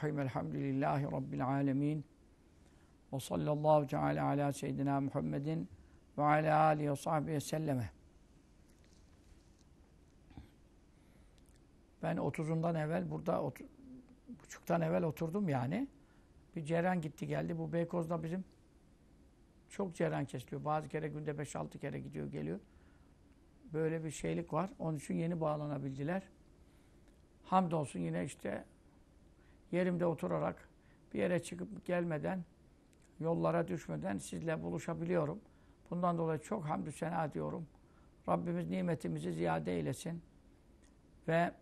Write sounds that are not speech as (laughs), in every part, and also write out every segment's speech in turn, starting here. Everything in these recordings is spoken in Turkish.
Bismillahirrahmanirrahim. Elhamdülillahi Rabbil alemin. Ve sallallahu teala ala seyyidina Muhammedin ve ala alihi ve sahbihi selleme. Ben 30'undan evvel burada otu, buçuktan evvel oturdum yani. Bir ceryan gitti geldi. Bu Beykoz'da bizim çok ceryan kesiliyor. Bazı kere günde 5-6 kere gidiyor geliyor. Böyle bir şeylik var. Onun için yeni bağlanabildiler. Hamdolsun yine işte yerimde oturarak bir yere çıkıp gelmeden, yollara düşmeden sizle buluşabiliyorum. Bundan dolayı çok hamdü sena diyorum. Rabbimiz nimetimizi ziyade eylesin. Ve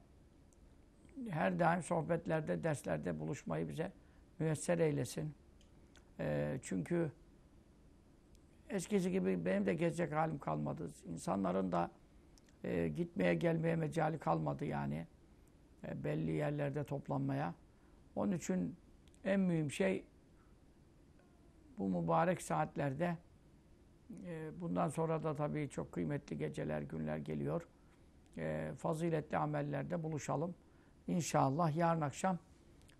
her daim sohbetlerde, derslerde buluşmayı bize müyesser eylesin. Ee, çünkü eskisi gibi benim de gezecek halim kalmadı. İnsanların da e, gitmeye gelmeye mecali kalmadı yani. E, belli yerlerde toplanmaya. Onun için en mühim şey bu mübarek saatlerde e, bundan sonra da tabii çok kıymetli geceler, günler geliyor. E, faziletli amellerde buluşalım. İnşallah yarın akşam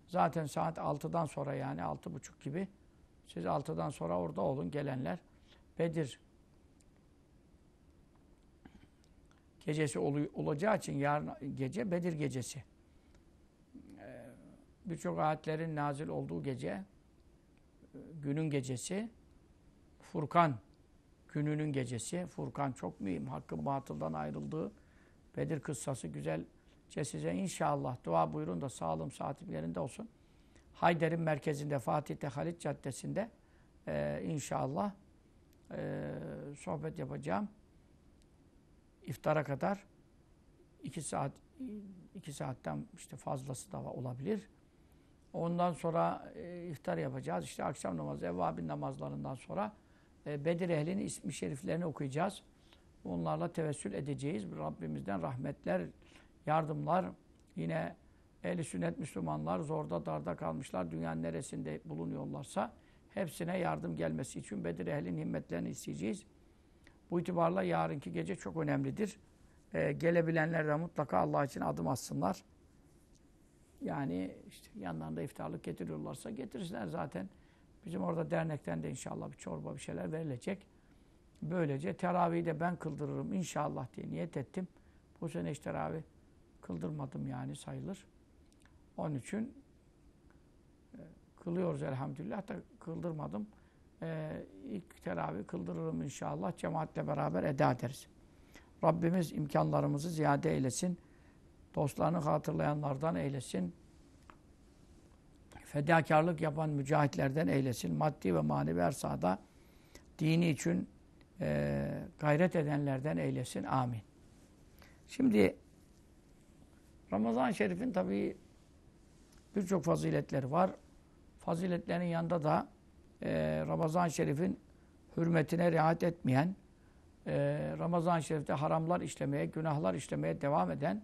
zaten saat 6'dan sonra yani 6.30 gibi siz 6'dan sonra orada olun gelenler. Bedir gecesi ol olacağı için yarın gece Bedir gecesi. Birçok ayetlerin nazil olduğu gece, günün gecesi, Furkan gününün gecesi. Furkan çok mühim. Hakkın batıldan ayrıldığı Bedir kıssası güzelce size inşallah dua buyurun da sağlığım saatlerinde olsun. Hayder'in merkezinde Fatih'te Halit Caddesi'nde e, inşallah e, sohbet yapacağım. İftara kadar iki saat iki saatten işte fazlası da olabilir. Ondan sonra e, iftar yapacağız. İşte akşam namazı, evvabin namazlarından sonra e, Bedir ehlinin ismi şeriflerini okuyacağız. Onlarla tevessül edeceğiz. Rabbimizden rahmetler, yardımlar, yine ehli sünnet Müslümanlar zorda darda kalmışlar. Dünyanın neresinde bulunuyorlarsa hepsine yardım gelmesi için Bedir ehlinin himmetlerini isteyeceğiz. Bu itibarla yarınki gece çok önemlidir. Ee, gelebilenler de mutlaka Allah için adım atsınlar. Yani işte yanlarında iftarlık getiriyorlarsa getirsinler zaten. Bizim orada dernekten de inşallah bir çorba bir şeyler verilecek. Böylece teravihi de ben kıldırırım inşallah diye niyet ettim. Bu sene hiç teravih kıldırmadım yani sayılır. Onun için e, kılıyoruz elhamdülillah da kıldırmadım. Ee, ilk teravih kıldırırım inşallah. Cemaatle beraber eda ederiz. Rabbimiz imkanlarımızı ziyade eylesin. Dostlarını hatırlayanlardan eylesin. Fedakarlık yapan mücahitlerden eylesin. Maddi ve manevi her sahada dini için e, gayret edenlerden eylesin. Amin. Şimdi Ramazan-ı Şerif'in tabii birçok faziletleri var. Faziletlerin yanında da e, Ramazan-ı Şerif'in hürmetine riayet etmeyen, e, Ramazan-ı Şerif'te haramlar işlemeye, günahlar işlemeye devam eden,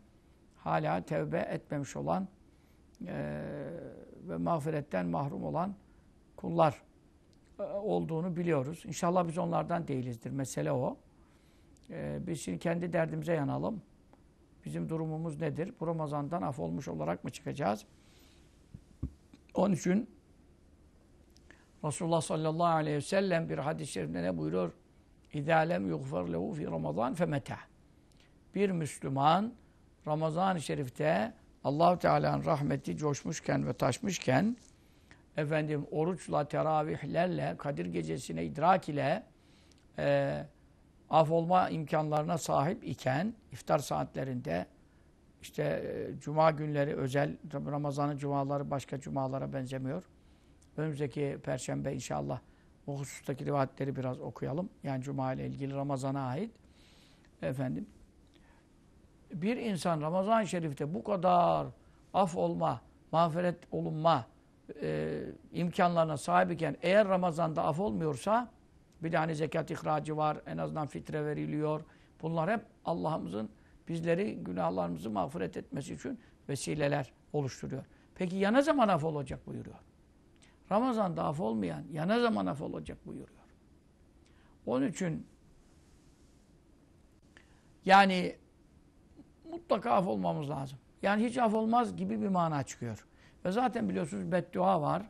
hala tevbe etmemiş olan e, ve mağfiretten mahrum olan kullar e, olduğunu biliyoruz. İnşallah biz onlardan değilizdir. Mesele o. E, biz şimdi kendi derdimize yanalım. Bizim durumumuz nedir? Bu Ramazan'dan af olmuş olarak mı çıkacağız? Onun için Resulullah sallallahu aleyhi ve sellem bir hadis-i şerifinde ne buyuruyor? İzâ lem yuğfer lehu fi Ramazan femeta. Bir Müslüman Ramazan-ı Şerif'te allah Teala'nın rahmeti coşmuşken ve taşmışken efendim oruçla, teravihlerle, Kadir Gecesi'ne idrak ile e, af olma imkanlarına sahip iken iftar saatlerinde işte e, cuma günleri özel, Ramazan'ın cumaları başka cumalara benzemiyor. Önümüzdeki perşembe inşallah o husustaki rivayetleri biraz okuyalım. Yani Cuma ile ilgili Ramazan'a ait. Efendim. Bir insan Ramazan-ı Şerif'te bu kadar af olma, mağfiret olunma e, imkanlarına sahip iken eğer Ramazan'da af olmuyorsa bir de hani zekat ihracı var, en azından fitre veriliyor. Bunlar hep Allah'ımızın bizleri günahlarımızı mağfiret etmesi için vesileler oluşturuyor. Peki ya ne zaman af olacak buyuruyor. Ramazan'da af olmayan ya ne zaman af olacak buyuruyor. Onun için yani mutlaka af olmamız lazım. Yani hiç af olmaz gibi bir mana çıkıyor. Ve zaten biliyorsunuz beddua var.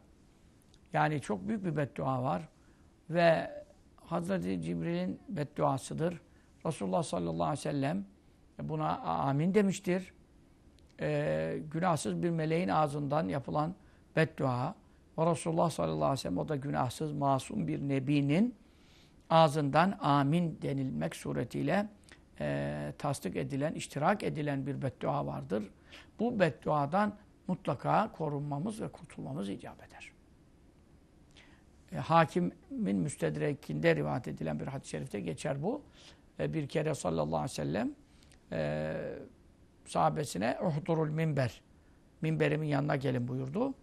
Yani çok büyük bir beddua var. Ve Hazreti Cibril'in bedduasıdır. Resulullah sallallahu aleyhi ve sellem buna amin demiştir. Ee, günahsız bir meleğin ağzından yapılan beddua ve Resulullah sallallahu aleyhi ve sellem o da günahsız, masum bir nebinin ağzından amin denilmek suretiyle e, tasdik edilen, iştirak edilen bir beddua vardır. Bu bedduadan mutlaka korunmamız ve kurtulmamız icap eder. E, hakimin müstedrekinde rivayet edilen bir hadis-i şerifte geçer bu. E, bir kere sallallahu aleyhi ve sellem e, sahabesine uhdurul minber minberimin yanına gelin buyurdu.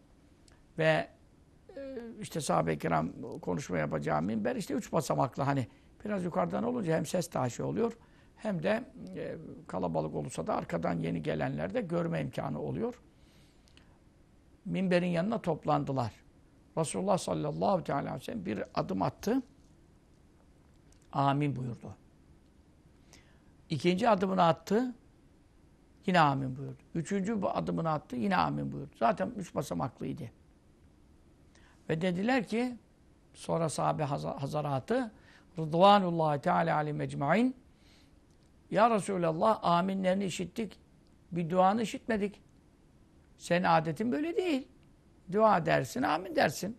Ve e, işte sahabe-i kiram konuşma yapacağı minber işte üç basamaklı hani biraz yukarıdan olunca hem ses taşı oluyor hem de e, kalabalık olursa da arkadan yeni gelenler de görme imkanı oluyor. Minberin yanına toplandılar. Resulullah sallallahu aleyhi ve sellem bir adım attı. Amin buyurdu. İkinci adımını attı. Yine amin buyurdu. Üçüncü adımını attı. Yine amin buyurdu. Zaten üç basamaklıydı. Ve dediler ki sonra sahabe hazaratı Rıdvanullahi Teala alim ecmain Ya Resulallah aminlerini işittik. Bir duanı işitmedik. Senin adetin böyle değil. Dua dersin, amin dersin.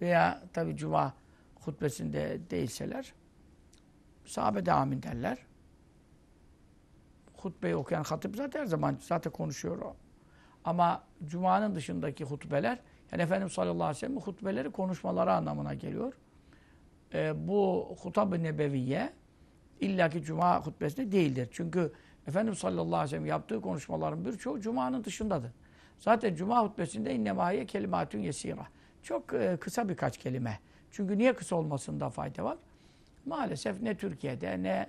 Veya tabi cuma hutbesinde değilseler sahabe de amin derler. Hutbeyi okuyan hatip zaten her zaman zaten konuşuyor o. Ama cumanın dışındaki hutbeler yani Efendimiz sallallahu aleyhi ve sellem hutbeleri konuşmaları anlamına geliyor. Ee, bu hutab-ı nebeviye illaki cuma hutbesinde değildir. Çünkü Efendimiz sallallahu aleyhi ve sellem yaptığı konuşmaların birçoğu cumanın dışındadır. Zaten cuma hutbesinde innemahiye kelimatun yesira. Çok e, kısa birkaç kelime. Çünkü niye kısa olmasında fayda var? Maalesef ne Türkiye'de ne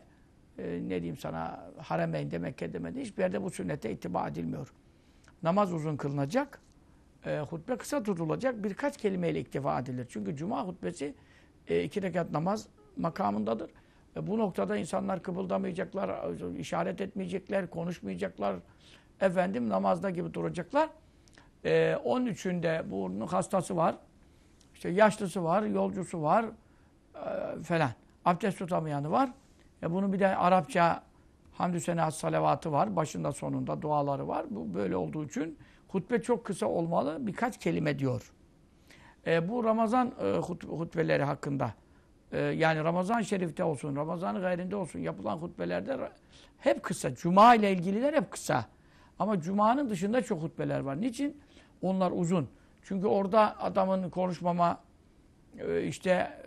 e, ne diyeyim sana Haremeyn'de, Mekke'de, Medine'de hiçbir yerde bu sünnete ittiba edilmiyor. Namaz uzun kılınacak, e, hutbe kısa tutulacak, birkaç kelimeyle iktifa edilir. Çünkü cuma hutbesi e, iki rekat namaz makamındadır. E, bu noktada insanlar kıpıldamayacaklar, işaret etmeyecekler, konuşmayacaklar. Efendim namazda gibi duracaklar. E, onun içinde bunun hastası var, işte yaşlısı var, yolcusu var e, falan. Abdest tutamayanı var. E bunun bir de Arapça hamdü senat salavatı var. Başında sonunda duaları var. Bu böyle olduğu için hutbe çok kısa olmalı. Birkaç kelime diyor. E, bu Ramazan e, hut hutbeleri hakkında e, yani Ramazan şerifte olsun, Ramazan gayrinde olsun yapılan hutbelerde hep kısa. Cuma ile ilgililer hep kısa. Ama Cuma'nın dışında çok hutbeler var. Niçin? Onlar uzun. Çünkü orada adamın konuşmama, e, işte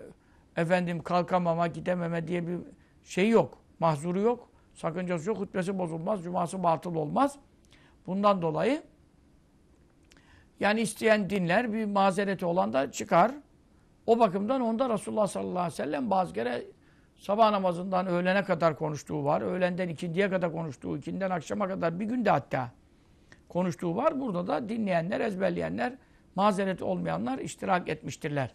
efendim kalkamama, gidememe diye bir şey yok. Mahzuru yok. Sakıncası yok. Hutbesi bozulmaz. Cuması batıl olmaz. Bundan dolayı yani isteyen dinler bir mazereti olan da çıkar. O bakımdan onda Resulullah sallallahu aleyhi ve sellem bazı kere sabah namazından öğlene kadar konuştuğu var. Öğlenden ikindiye kadar konuştuğu, ikinden akşama kadar bir günde hatta konuştuğu var. Burada da dinleyenler, ezberleyenler, mazeret olmayanlar iştirak etmiştirler.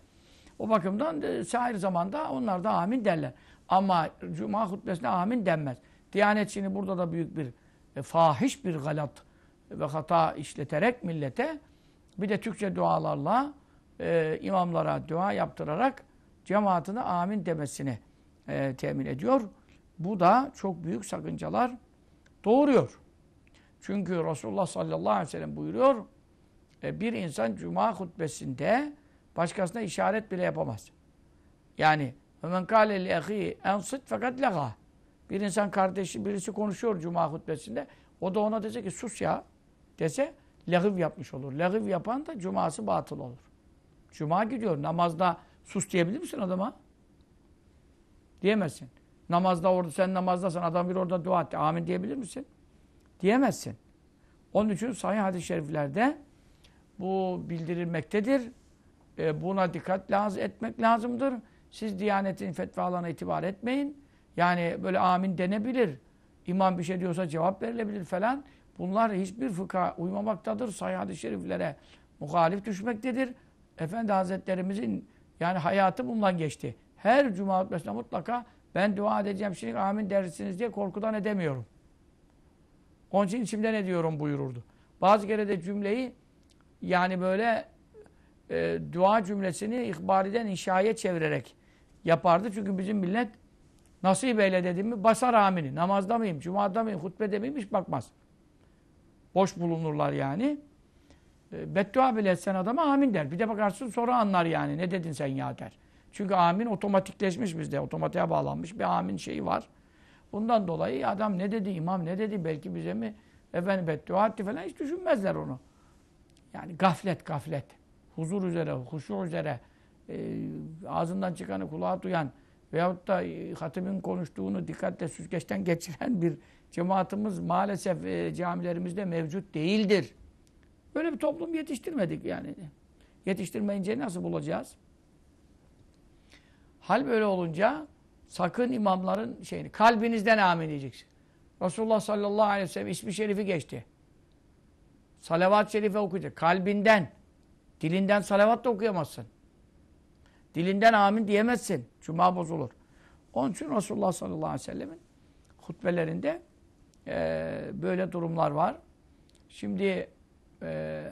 O bakımdan e, sahir zamanda onlar da amin derler. Ama cuma hutbesine amin denmez. Diyanet şimdi burada da büyük bir e, fahiş bir galat ve hata işleterek millete bir de Türkçe dualarla e, imamlara dua yaptırarak cemaatine amin demesini e, temin ediyor. Bu da çok büyük sakıncalar doğuruyor. Çünkü Resulullah sallallahu aleyhi ve sellem buyuruyor e, bir insan cuma hutbesinde başkasına işaret bile yapamaz. Yani وَمَنْ قَالَ لِيَخِي اَنْصِتْ fakat لَغَى Bir insan kardeşi, birisi konuşuyor cuma hutbesinde. O da ona dese ki sus ya dese lehiv yapmış olur. Lehiv yapan da cuması batıl olur. Cuma gidiyor. Namazda sus diyebilir misin adama? Diyemezsin. Namazda orada sen namazdasın. Adam bir orada dua etti. Amin diyebilir misin? Diyemezsin. Onun için sahih hadis-i şeriflerde bu bildirilmektedir. E, buna dikkat lazım etmek lazımdır. Siz Diyanet'in fetvalarına itibar etmeyin. Yani böyle amin denebilir. İmam bir şey diyorsa cevap verilebilir falan. Bunlar hiçbir fıkha uymamaktadır. Sahih hadis-i şeriflere muhalif düşmektedir. Efendi Hazretlerimizin yani hayatı bundan geçti. Her cuma hutbesinde mutlaka ben dua edeceğim şimdi amin dersiniz diye korkudan edemiyorum. Onun için içimden ediyorum buyururdu. Bazı kere de cümleyi yani böyle e, dua cümlesini ihbariden inşaya çevirerek yapardı. Çünkü bizim millet nasip eyle dedim mi basar amini. Namazda mıyım, cumada mıyım, hutbede miyim bakmaz. Boş bulunurlar yani. E, beddua bile etsen adama amin der. Bir de bakarsın sonra anlar yani ne dedin sen ya der. Çünkü amin otomatikleşmiş bizde. Otomatiğe bağlanmış bir amin şeyi var. Bundan dolayı adam ne dedi, imam ne dedi belki bize mi efendim beddua etti falan hiç düşünmezler onu. Yani gaflet gaflet. Huzur üzere, huşu üzere e, ağzından çıkanı kulağa duyan veyahut da e, hatimin konuştuğunu dikkatle süzgeçten (laughs) geçiren bir cemaatimiz maalesef e, camilerimizde mevcut değildir. Böyle bir toplum yetiştirmedik yani. Yetiştirmeyince nasıl bulacağız? Hal böyle olunca sakın imamların şeyini kalbinizden amin diyeceksin. Resulullah sallallahu aleyhi ve sellem ismi şerifi geçti. Salavat-ı şerife okuyacak. Kalbinden. Dilinden salavat da okuyamazsın. Dilinden amin diyemezsin. Cuma bozulur. Onun için Resulullah sallallahu aleyhi ve sellemin hutbelerinde e, böyle durumlar var. Şimdi e,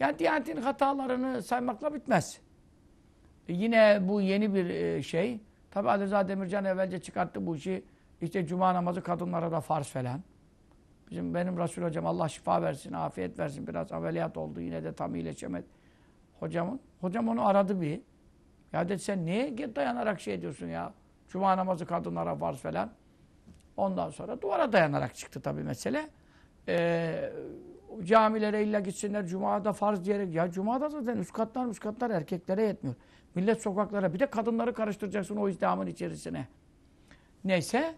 yani Diyanet'in hatalarını saymakla bitmez. E, yine bu yeni bir e, şey. Tabi Ali Rıza Demircan evvelce çıkarttı bu işi. İşte cuma namazı kadınlara da farz falan. Bizim benim Resul hocam Allah şifa versin, afiyet versin. Biraz ameliyat oldu yine de tam iyileşemedi. Hocamın. Hocam onu aradı bir. Ya dedi sen niye dayanarak şey diyorsun ya? Cuma namazı kadınlara farz falan. Ondan sonra duvara dayanarak çıktı tabii mesele. Ee, camilere illa gitsinler Cuma'da farz diyerek. Ya Cuma'da zaten üst katlar üst katlar erkeklere yetmiyor. Millet sokaklara bir de kadınları karıştıracaksın o izdamın içerisine. Neyse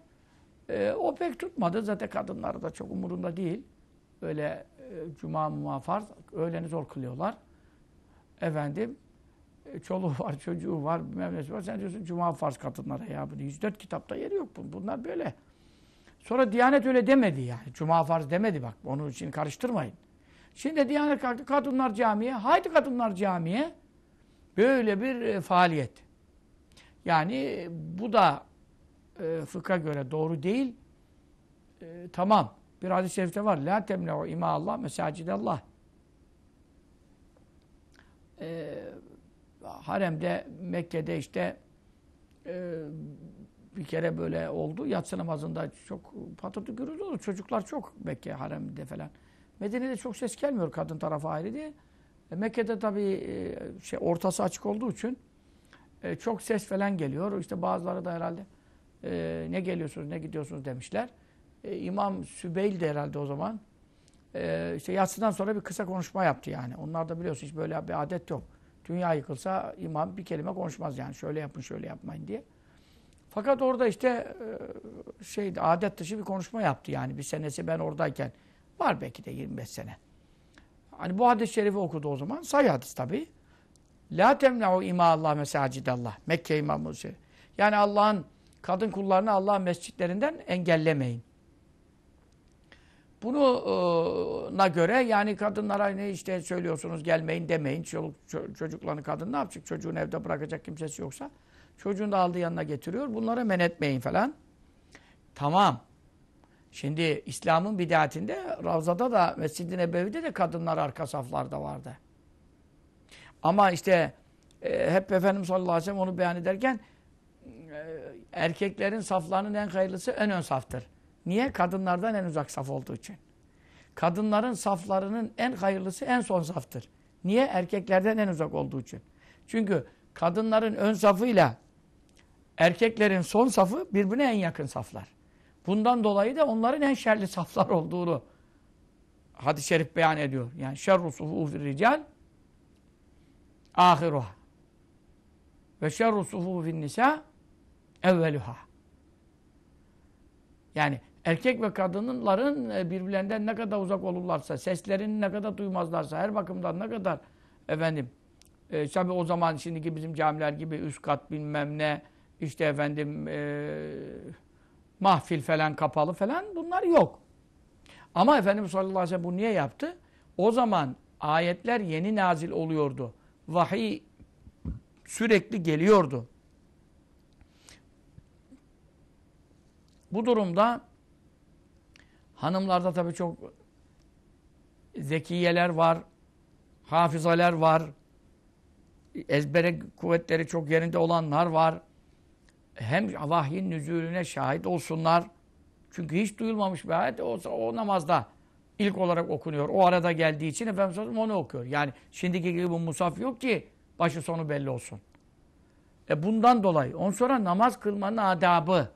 e, o pek tutmadı. Zaten kadınlar da çok umurunda değil. Öyle e, cuma muma farz. Öğleni zor kılıyorlar. Efendim e, çoluğu var, çocuğu var, bilmem var. Sen diyorsun cuma farz kadınlara ya. 104 kitapta yeri yok. Bunlar böyle. Sonra Diyanet öyle demedi yani. Cuma farz demedi bak. Onun için karıştırmayın. Şimdi Diyanet kalktı. Kadınlar camiye. Haydi kadınlar camiye. Böyle bir e, faaliyet. Yani e, bu da e, fıkha göre doğru değil. E, tamam. Bir hadis-i şerifte var. La temne'u ima Allah mesacidallah. E, haremde Mekke'de işte e, bir kere böyle oldu. Yatsı namazında çok patırtı gürültü oldu. Çocuklar çok Mekke haremde falan. Medine'de çok ses gelmiyor kadın tarafı ayrı diye. E, Mekke'de tabii e, şey ortası açık olduğu için e, çok ses falan geliyor. İşte bazıları da herhalde e, ne geliyorsunuz, ne gidiyorsunuz demişler. E, İmam Sübeyl de herhalde o zaman. E, işte yatsıdan sonra bir kısa konuşma yaptı yani. Onlar da biliyorsun hiç böyle bir adet yok. Dünya yıkılsa imam bir kelime konuşmaz yani. Şöyle yapın, şöyle yapmayın diye. Fakat orada işte e, şeydi adet dışı bir konuşma yaptı yani. Bir senesi ben oradayken. Var belki de 25 sene. Hani bu hadis-i şerifi okudu o zaman. Say hadis tabi. La temne'u ima Allah mesacidallah. Mekke imamı şey. Yani Allah'ın kadın kullarını Allah mescitlerinden engellemeyin. Buna göre yani kadınlara ne işte söylüyorsunuz gelmeyin demeyin. Çoluk, çocuklarını kadın ne yapacak? Çocuğunu evde bırakacak kimsesi yoksa. Çocuğunu da aldığı yanına getiriyor. Bunlara men etmeyin falan. Tamam. Şimdi İslam'ın bidatinde Ravza'da da Mescid-i Nebevi'de de kadınlar arka saflarda vardı. Ama işte e, hep Efendimiz sallallahu aleyhi ve sellem onu beyan ederken e, erkeklerin saflarının en hayırlısı en ön saftır. Niye? Kadınlardan en uzak saf olduğu için. Kadınların saflarının en hayırlısı en son saftır. Niye? Erkeklerden en uzak olduğu için. Çünkü kadınların ön safıyla erkeklerin son safı birbirine en yakın saflar. Bundan dolayı da onların en şerli saflar olduğunu hadis-i şerif beyan ediyor. Yani şerru sufufir rical ahiruha ve şerru sufufin nisa evveluha. Yani erkek ve kadınların e, birbirlerinden ne kadar uzak olurlarsa, seslerini ne kadar duymazlarsa, her bakımdan ne kadar efendim e, tabi o zaman şimdiki bizim camiler gibi üst kat bilmem ne işte efendim e, mahfil falan kapalı falan bunlar yok. Ama Efendimiz sallallahu aleyhi ve sellem bu niye yaptı? O zaman ayetler yeni nazil oluyordu. Vahiy sürekli geliyordu. Bu durumda hanımlarda tabii çok zekiyeler var, Hafizalar var. Ezbere kuvvetleri çok yerinde olanlar var. Hem vahyin nüzulüne şahit olsunlar. Çünkü hiç duyulmamış bir ayet olsa o namazda ilk olarak okunuyor. O arada geldiği için Efendimiz onu okuyor. Yani şimdiki gibi bu musaf yok ki başı sonu belli olsun. E bundan dolayı. On sonra namaz kılmanın adabı.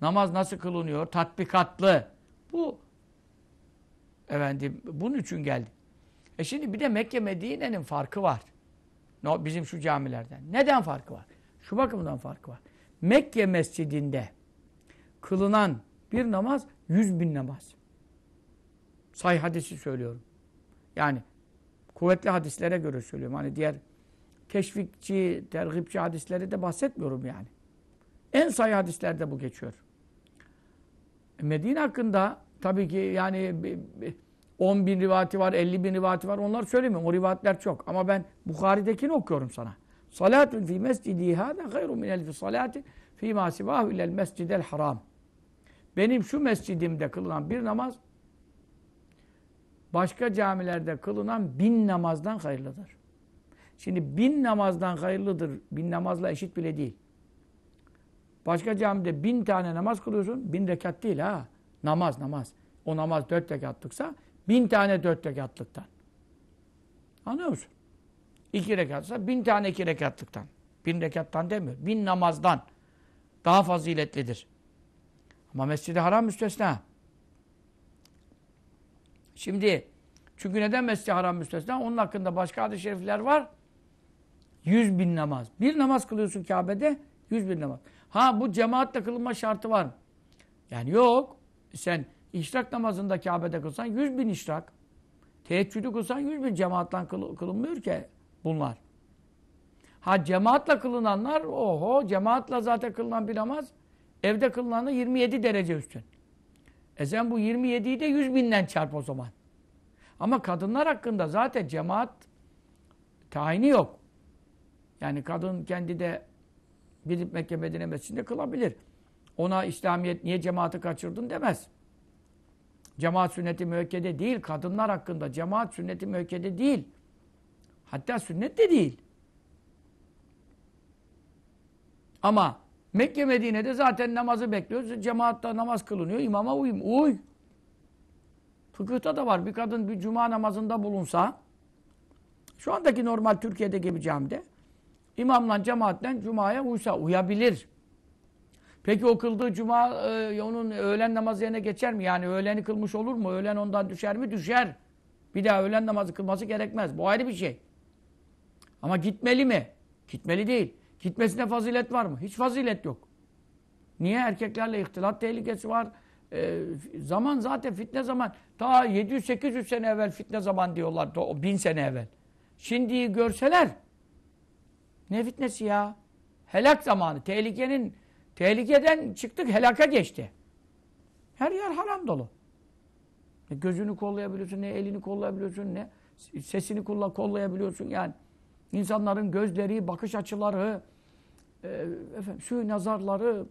Namaz nasıl kılınıyor? Tatbikatlı. Bu efendim bunun için geldi. E şimdi bir de Mekke Medine'nin farkı var. Bizim şu camilerden. Neden farkı var? Şu bakımdan farkı var. Mekke mescidinde kılınan bir namaz yüz bin namaz. Say hadisi söylüyorum. Yani kuvvetli hadislere göre söylüyorum. Hani diğer teşvikçi, tergipçi hadisleri de bahsetmiyorum yani. En sayı hadislerde bu geçiyor. E, Medine hakkında tabii ki yani 10 bin rivati var, 50 bin rivati var. Onları söylemiyorum. O rivayetler çok. Ama ben Bukhari'dekini okuyorum sana. Salatun fi mescidi hâdâ gayru min elfi salati fî mâ sivâhu ilel mescidel haram. Benim şu mescidimde kılınan bir namaz başka camilerde kılınan bin namazdan hayırlıdır. Şimdi bin namazdan hayırlıdır. Bin namazla eşit bile değil. Başka camide bin tane namaz kılıyorsun. Bin rekat değil ha. Namaz namaz. O namaz dört rekatlıksa bin tane dört rekatlıktan. Anlıyor musun? İki rekatsa bin tane iki rekatlıktan. Bin rekattan demiyor. Bin namazdan daha faziletlidir. Ama Mescid-i Haram müstesna. Şimdi çünkü neden Mescid-i Haram müstesna? Onun hakkında başka hadis-i şerifler var. Yüz bin namaz. Bir namaz kılıyorsun Kabe'de, yüz bin namaz. Ha bu cemaatle kılınma şartı var mı? Yani yok. Sen işrak namazında Kabe'de kılsan yüz bin işrak. Teheccüdü kılsan yüz bin cemaatle kıl, kılınmıyor ki bunlar. Ha cemaatle kılınanlar, oho cemaatle zaten kılınan bir namaz evde kılınanı 27 derece üstün. E sen bu 27'yi de 100 binden çarp o zaman. Ama kadınlar hakkında zaten cemaat tayini yok. Yani kadın kendi de gidip Mekke Medine Mescidinde kılabilir. Ona İslamiyet niye cemaati kaçırdın demez. Cemaat sünneti müekkede değil. Kadınlar hakkında cemaat sünneti müekkede değil. Hatta sünnet de değil. Ama Mekke Medine'de zaten namazı bekliyoruz. Cemaatta namaz kılınıyor. İmama uyum. Uy. Fıkıhta da var. Bir kadın bir cuma namazında bulunsa şu andaki normal Türkiye'de gibi camide imamla cemaatle cumaya uysa uyabilir. Peki o kıldığı cuma e, onun öğlen namazı yerine geçer mi? Yani öğleni kılmış olur mu? Öğlen ondan düşer mi? Düşer. Bir daha öğlen namazı kılması gerekmez. Bu ayrı bir şey. Ama gitmeli mi? Gitmeli değil. Gitmesine fazilet var mı? Hiç fazilet yok. Niye? Erkeklerle ihtilat tehlikesi var. Ee, zaman zaten fitne zaman. Ta 700-800 sene evvel fitne zaman diyorlar. O bin sene evvel. Şimdi görseler ne fitnesi ya? Helak zamanı. Tehlikenin tehlikeden çıktık helaka geçti. Her yer haram dolu. Ne gözünü kollayabiliyorsun, ne elini kollayabiliyorsun, ne sesini kollayabiliyorsun yani. İnsanların gözleri, bakış açıları, e, efendim, şu nazarları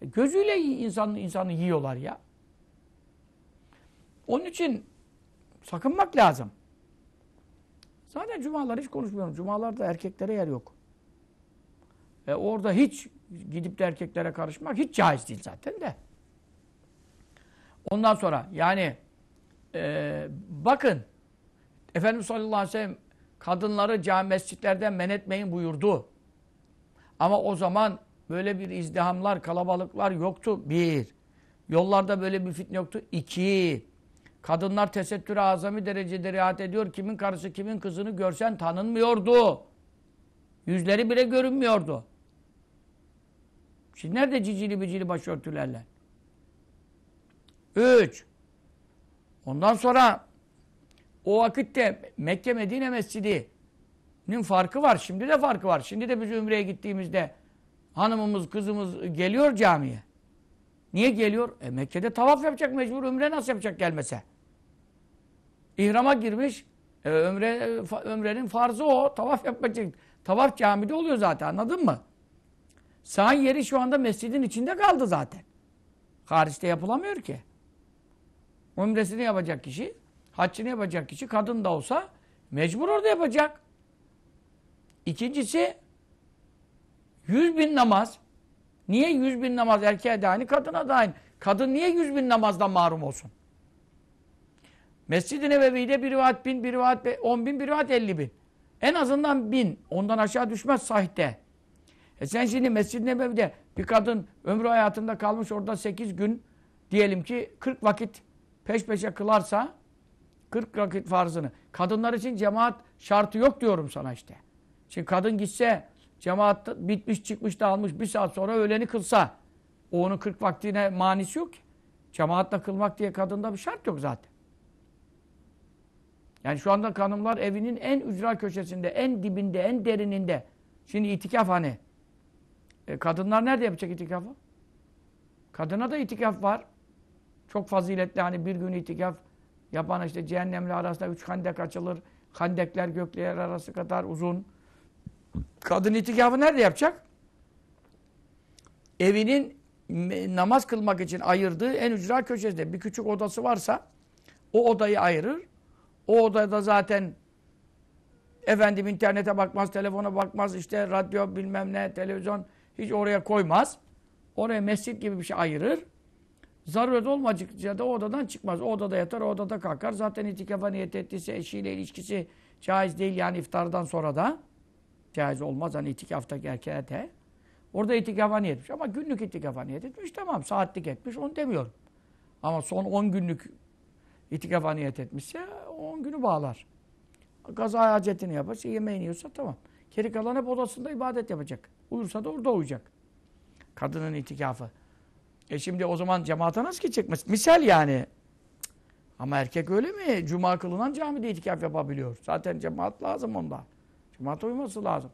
e, gözüyle insan, insanı yiyorlar ya. Onun için sakınmak lazım. Zaten cumalar hiç konuşmuyorum. Cumalarda erkeklere yer yok. E orada hiç gidip de erkeklere karışmak hiç caiz değil zaten de. Ondan sonra yani e, bakın Efendimiz sallallahu aleyhi ve sellem kadınları cami mescitlerden men etmeyin buyurdu. Ama o zaman böyle bir izdihamlar, kalabalıklar yoktu. Bir. Yollarda böyle bir fitne yoktu. İki. Kadınlar tesettüre azami derecede riayet ediyor. Kimin karısı, kimin kızını görsen tanınmıyordu. Yüzleri bile görünmüyordu. Şimdi nerede cicili bicili başörtülerle? Üç. Ondan sonra o vakitte Mekke Medine Mescidi'nin farkı var. Şimdi de farkı var. Şimdi de biz Ümre'ye gittiğimizde hanımımız, kızımız geliyor camiye. Niye geliyor? E Mekke'de tavaf yapacak mecbur. Ömre nasıl yapacak gelmese? İhrama girmiş. E, ömre, ömrenin farzı o. Tavaf yapacak. Tavaf camide oluyor zaten anladın mı? Sağ yeri şu anda mescidin içinde kaldı zaten. Hariçte yapılamıyor ki. Umresini yapacak kişi Haccını yapacak kişi kadın da olsa Mecbur orada yapacak. İkincisi 100 bin namaz. Niye 100 bin namaz erkeğe de aynı, kadına da aynı? Kadın niye 100 bin namazdan mahrum olsun? Mescid-i Nebevi'de bir rivayet bin, bir rivayet 10 bin, bir rivayet 50 bin. En azından bin. Ondan aşağı düşmez sahte. E sen şimdi Mescid-i Nebevi'de bir kadın ömrü hayatında kalmış orada 8 gün diyelim ki 40 vakit peş peşe kılarsa 40 vakit farzını. Kadınlar için cemaat şartı yok diyorum sana işte. Şimdi kadın gitse cemaat bitmiş çıkmış dağılmış bir saat sonra öğleni kılsa o onun 40 vaktine manisi yok ki. Cemaatle kılmak diye kadında bir şart yok zaten. Yani şu anda kanımlar evinin en ücra köşesinde, en dibinde, en derininde. Şimdi itikaf hani. E, kadınlar nerede yapacak itikafı? Kadına da itikaf var. Çok faziletli hani bir gün itikaf yapan işte cehennemle arasında üç handek açılır. Handekler gökler arası kadar uzun. Kadın itikafı nerede yapacak? Evinin namaz kılmak için ayırdığı en ücra köşesinde. Bir küçük odası varsa o odayı ayırır. O odada zaten efendim internete bakmaz, telefona bakmaz, işte radyo bilmem ne, televizyon hiç oraya koymaz. Oraya mescit gibi bir şey ayırır. Zaruret olmadıkça da odadan çıkmaz. O odada yatar, o odada kalkar. Zaten itikafa niyet ettiyse eşiyle ilişkisi caiz değil yani iftardan sonra da caiz olmaz. Hani itikafta erkeğe de. Orada itikafa niyet etmiş. Ama günlük itikafa niyet etmiş. Tamam saatlik etmiş. Onu demiyorum. Ama son 10 günlük itikafa niyet etmişse 10 günü bağlar. Gaza hacetini yaparsa, yemeğini yiyorsa tamam. Geri kalan hep odasında ibadet yapacak. Uyursa da orada uyuyacak. Kadının itikafı. E şimdi o zaman cemaate nasıl gidecek? Misal yani. Ama erkek öyle mi? Cuma kılınan camide itikaf yapabiliyor. Zaten cemaat lazım onda. Cemaate uyması lazım.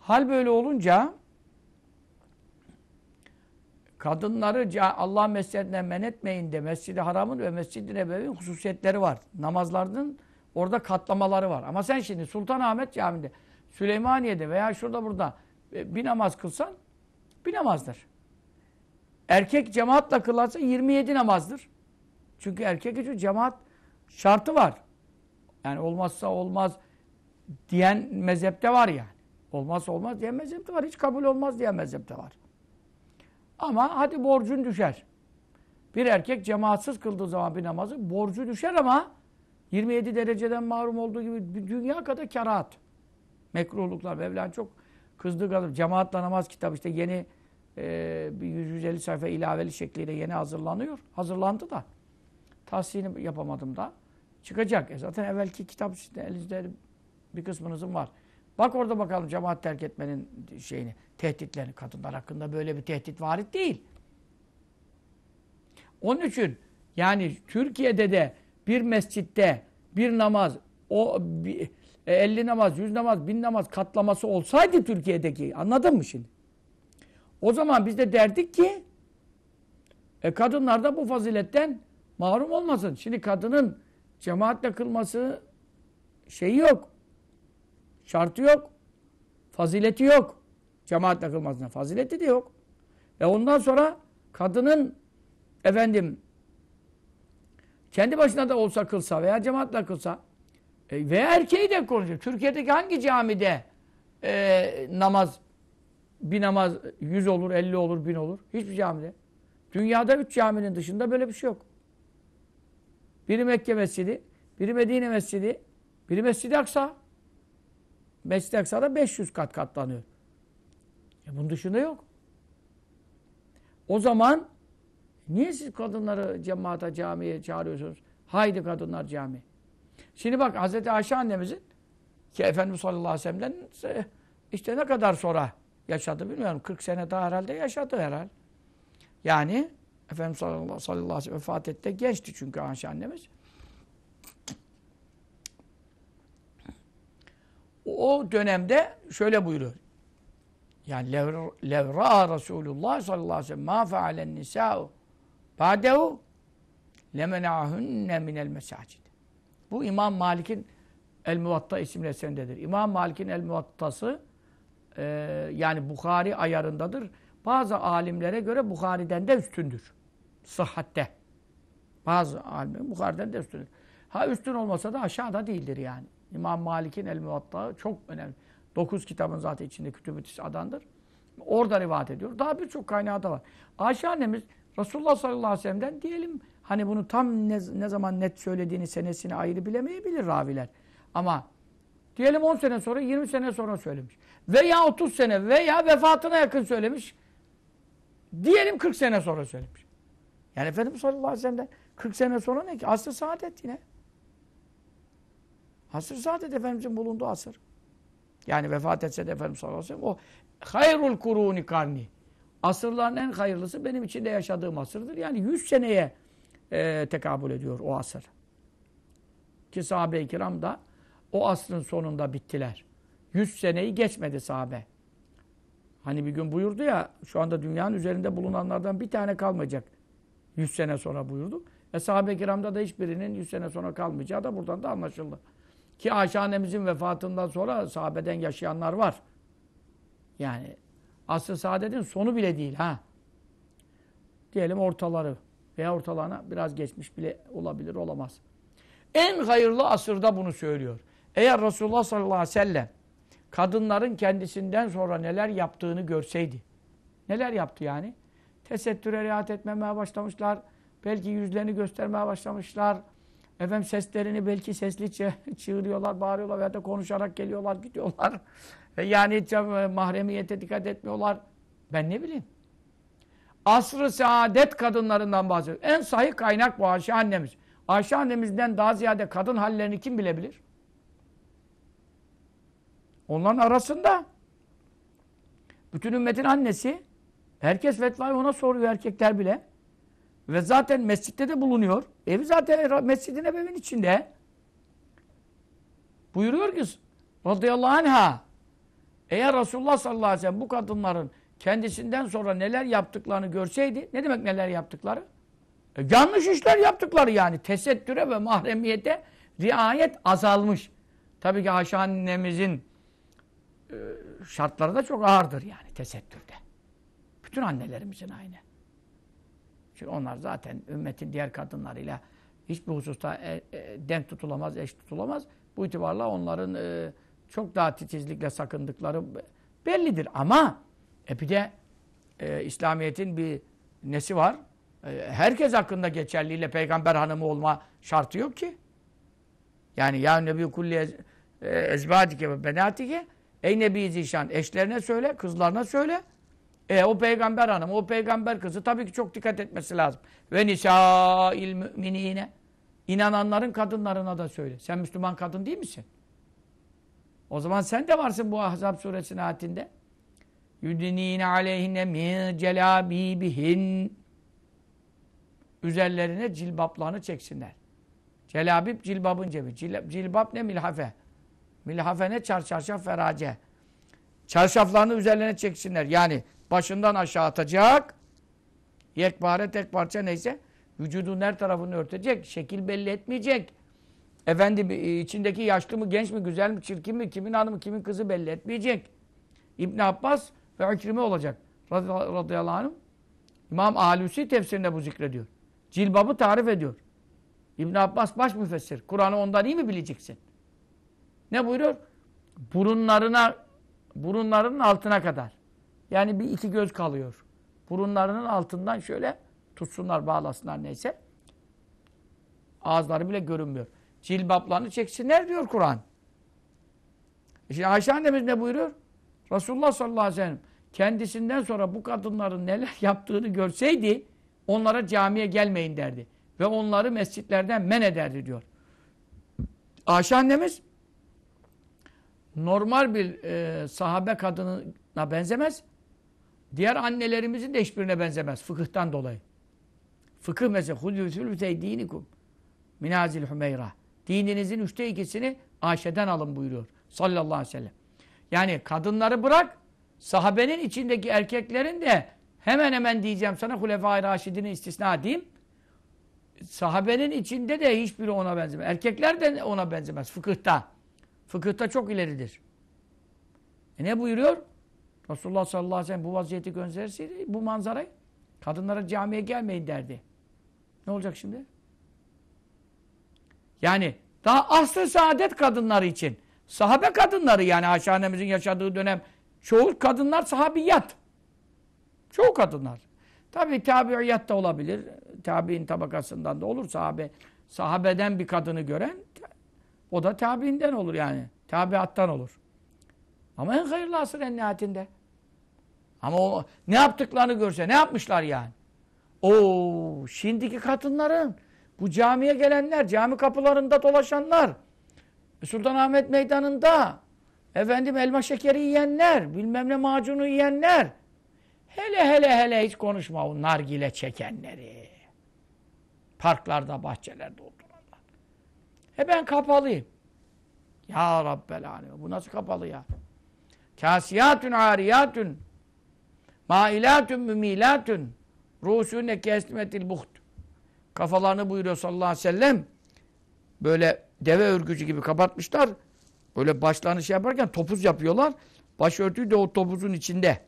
Hal böyle olunca kadınları Allah mescidine men etmeyin de Mescid-i Haram'ın ve Mescid-i Nebevi'nin hususiyetleri var. Namazlarının orada katlamaları var. Ama sen şimdi Sultanahmet Camii'nde, Süleymaniye'de veya şurada burada e, bir namaz kılsan bir namazdır. Erkek cemaatle kılarsa 27 namazdır. Çünkü erkek için cemaat şartı var. Yani olmazsa olmaz diyen mezhepte var yani. Olmazsa olmaz diyen mezhepte var. Hiç kabul olmaz diyen mezhepte var. Ama hadi borcun düşer. Bir erkek cemaatsiz kıldığı zaman bir namazı borcu düşer ama 27 dereceden mahrum olduğu gibi dünya kadar kerahat. Mekruhluklar. Mevla'nın çok kızdığı kadar. Cemaatla namaz kitabı işte yeni e, bir 150 sayfa ilaveli şekliyle yeni hazırlanıyor. Hazırlandı da. Tahsini yapamadım da. Çıkacak. E zaten evvelki kitap işte elinizde bir kısmınızın var. Bak orada bakalım cemaat terk etmenin şeyini, tehditlerini. Kadınlar hakkında böyle bir tehdit varit değil. Onun için yani Türkiye'de de bir mescitte bir namaz, o bir, e, 50 namaz, 100 namaz, 1000 namaz katlaması olsaydı Türkiye'deki anladın mı şimdi? O zaman biz de derdik ki e, kadınlar da bu faziletten mahrum olmasın. Şimdi kadının cemaatle kılması şeyi yok. Şartı yok. Fazileti yok. Cemaatle kılmasına fazileti de yok. E ondan sonra kadının efendim kendi başına da olsa kılsa veya cemaatle kılsa e, veya erkeği de konuşuyor. Türkiye'deki hangi camide e, namaz bir namaz 100 olur, 50 olur, 1000 olur? Hiçbir camide. Dünyada üç caminin dışında böyle bir şey yok. Biri Mekke Mescidi, biri Medine Mescidi, biri Mescid-i Aksa. Mescid-i Aksa'da 500 kat katlanıyor. E bunun dışında yok. O zaman niye siz kadınları cemaate, camiye çağırıyorsunuz? Haydi kadınlar cami. Şimdi bak Hz. Ayşe annemizin ki Efendimiz sallallahu aleyhi ve sellem'den işte ne kadar sonra yaşadı bilmiyorum. 40 sene daha herhalde yaşadı herhalde. Yani Efendimiz sallallahu aleyhi ve sellem vefat etti. Gençti çünkü Ayşe annemiz. O dönemde şöyle buyuruyor. Yani levra Resulullah sallallahu aleyhi ve sellem ma fealen nisa'u ba'dehu lemena'hunne minel mesacid. Bu İmam Malik'in El Muvatta isimli eserindedir. İmam Malik'in El Muvatta'sı e, yani Bukhari ayarındadır. Bazı alimlere göre Bukhari'den de üstündür. Sıhhatte. Bazı alimler Bukhari'den de üstündür. Ha üstün olmasa da aşağıda değildir yani. İmam Malik'in El Muvatta çok önemli. Dokuz kitabın zaten içinde kütübü adandır. Orada rivayet ediyor. Daha birçok kaynağı da var. Ayşe annemiz Resulullah sallallahu aleyhi ve sellem'den diyelim hani bunu tam ne, ne zaman net söylediğini senesini ayrı bilemeyebilir raviler. Ama diyelim 10 sene sonra 20 sene sonra söylemiş. Veya 30 sene veya vefatına yakın söylemiş. Diyelim 40 sene sonra söylemiş. Yani Efendimiz sallallahu aleyhi ve sellem'den 40 sene sonra ne ki? Asr-ı saadet yine. Asr-ı saadet Efendimizin bulunduğu asır. Yani vefat etse de Efendimiz sallallahu aleyhi ve sellem o hayrul kuruni karni. Asırların en hayırlısı benim içinde yaşadığım asırdır. Yani 100 seneye e, tekabül ediyor o asır. Ki sahabe-i kiram da o asrın sonunda bittiler. 100 seneyi geçmedi sahabe. Hani bir gün buyurdu ya şu anda dünyanın üzerinde bulunanlardan bir tane kalmayacak. 100 sene sonra buyurdu. E sahabe-i kiramda da hiçbirinin 100 sene sonra kalmayacağı da buradan da anlaşıldı. Ki Ayşe annemizin vefatından sonra sahabeden yaşayanlar var. Yani asr-ı saadetin sonu bile değil ha. Diyelim ortaları veya ortalarına biraz geçmiş bile olabilir, olamaz. En hayırlı asırda bunu söylüyor. Eğer Resulullah sallallahu aleyhi ve sellem kadınların kendisinden sonra neler yaptığını görseydi. Neler yaptı yani? Tesettüre riayet etmemeye başlamışlar. Belki yüzlerini göstermeye başlamışlar. Efendim seslerini belki sesli (laughs) çığırıyorlar, bağırıyorlar veya da konuşarak geliyorlar, gidiyorlar. (laughs) Yani hiç mahremiyete dikkat etmiyorlar. Ben ne bileyim. Asr-ı saadet kadınlarından bahsediyor. En sahih kaynak bu Ayşe annemiz. Ayşe annemizden daha ziyade kadın hallerini kim bilebilir? Onların arasında. Bütün ümmetin annesi. Herkes fetvayı ona soruyor erkekler bile. Ve zaten mescitte de bulunuyor. Evi zaten mescidin evin içinde. Buyuruyor ki radıyallahu anha eğer Resulullah sallallahu aleyhi ve sellem bu kadınların kendisinden sonra neler yaptıklarını görseydi, ne demek neler yaptıkları? E, yanlış işler yaptıkları yani. Tesettüre ve mahremiyete riayet azalmış. Tabii ki Ayşe annemizin e, şartları da çok ağırdır yani tesettürde. Bütün annelerimizin aynı. Çünkü onlar zaten ümmetin diğer kadınlarıyla hiçbir hususta e, e, denk tutulamaz, eş tutulamaz. Bu itibarla onların e, çok daha titizlikle sakındıkları bellidir. Ama e bir de e, İslamiyet'in bir nesi var? E, herkes hakkında geçerliyle peygamber hanımı olma şartı yok ki. Yani ya nebi kulli ezbadike ve benatike ey nebi zişan eşlerine söyle, kızlarına söyle. E o peygamber hanımı, o peygamber kızı tabii ki çok dikkat etmesi lazım. Ve nisa'il müminine inananların kadınlarına da söyle. Sen Müslüman kadın değil misin? O zaman sen de varsın bu Ahzab suresinin ayetinde. Yudinine aleyhine min celabibihin Üzerlerine cilbaplarını çeksinler. Celabib cilbabın cebi. Cil, cilbap ne? Milhafe. Milhafe ne? Çarşaf ferace. Çarşaflarını üzerlerine çeksinler. Yani başından aşağı atacak. Yekbare tek parça neyse. Vücudun her tarafını örtecek. Şekil belli etmeyecek. Efendim içindeki yaşlı mı, genç mi, güzel mi, çirkin mi, kimin hanımı, kimin kızı belli etmeyecek. İbn Abbas ve Ükrime olacak. Radıyallahu anh. İmam Alusi tefsirinde bu zikrediyor. Cilbabı tarif ediyor. İbn Abbas baş müfessir. Kur'an'ı ondan iyi mi bileceksin? Ne buyuruyor? Burunlarına burunlarının altına kadar. Yani bir iki göz kalıyor. Burunlarının altından şöyle tutsunlar, bağlasınlar neyse. Ağızları bile görünmüyor. Cilbaplarını çeksinler diyor Kur'an. E şimdi Ayşe annemiz ne buyuruyor? Resulullah sallallahu aleyhi ve sellem kendisinden sonra bu kadınların neler (laughs) yaptığını görseydi onlara camiye gelmeyin derdi. Ve onları mescitlerden men ederdi diyor. Ayşe annemiz normal bir e, sahabe kadınına benzemez. Diğer annelerimizin de hiçbirine benzemez fıkıhtan dolayı. Fıkıh mesela hudûsül dinikum minazil hümeyra. Dininizin üçte ikisini Ayşe'den alın buyuruyor. Sallallahu aleyhi ve sellem. Yani kadınları bırak, sahabenin içindeki erkeklerin de hemen hemen diyeceğim sana Hulefai Raşidin'i istisna edeyim. Sahabenin içinde de hiçbiri ona benzemez. Erkekler de ona benzemez fıkıhta. Fıkıhta çok ileridir. E ne buyuruyor? Resulullah sallallahu aleyhi ve sellem bu vaziyeti gönderseydi bu manzarayı kadınlara camiye gelmeyin derdi. Ne olacak şimdi? Yani daha asr saadet kadınları için. Sahabe kadınları yani Ayşe yaşadığı dönem çoğu kadınlar sahabiyat. Çoğu kadınlar. Tabi tabiiyat da olabilir. Tabi'in tabakasından da olur. Sahabe, sahabeden bir kadını gören o da tabiinden olur yani. Tabiattan olur. Ama en hayırlı asır en nihayetinde. Ama o ne yaptıklarını görse, ne yapmışlar yani. O şimdiki kadınların, bu camiye gelenler, cami kapılarında dolaşanlar, Sultanahmet Meydanı'nda, efendim elma şekeri yiyenler, bilmem ne macunu yiyenler, hele hele hele hiç konuşma o nargile çekenleri. Parklarda, bahçelerde oturanlar. E ben kapalıyım. Ya Rabbel Alem. Bu nasıl kapalı ya? Kasiyatun ariyatun mailatun mümilatun ruhsune kesmetil buht. Kafalarını buyuruyor sallallahu aleyhi ve sellem böyle deve örgücü gibi kapatmışlar. Böyle başlarını şey yaparken topuz yapıyorlar. Başörtüyü de o topuzun içinde.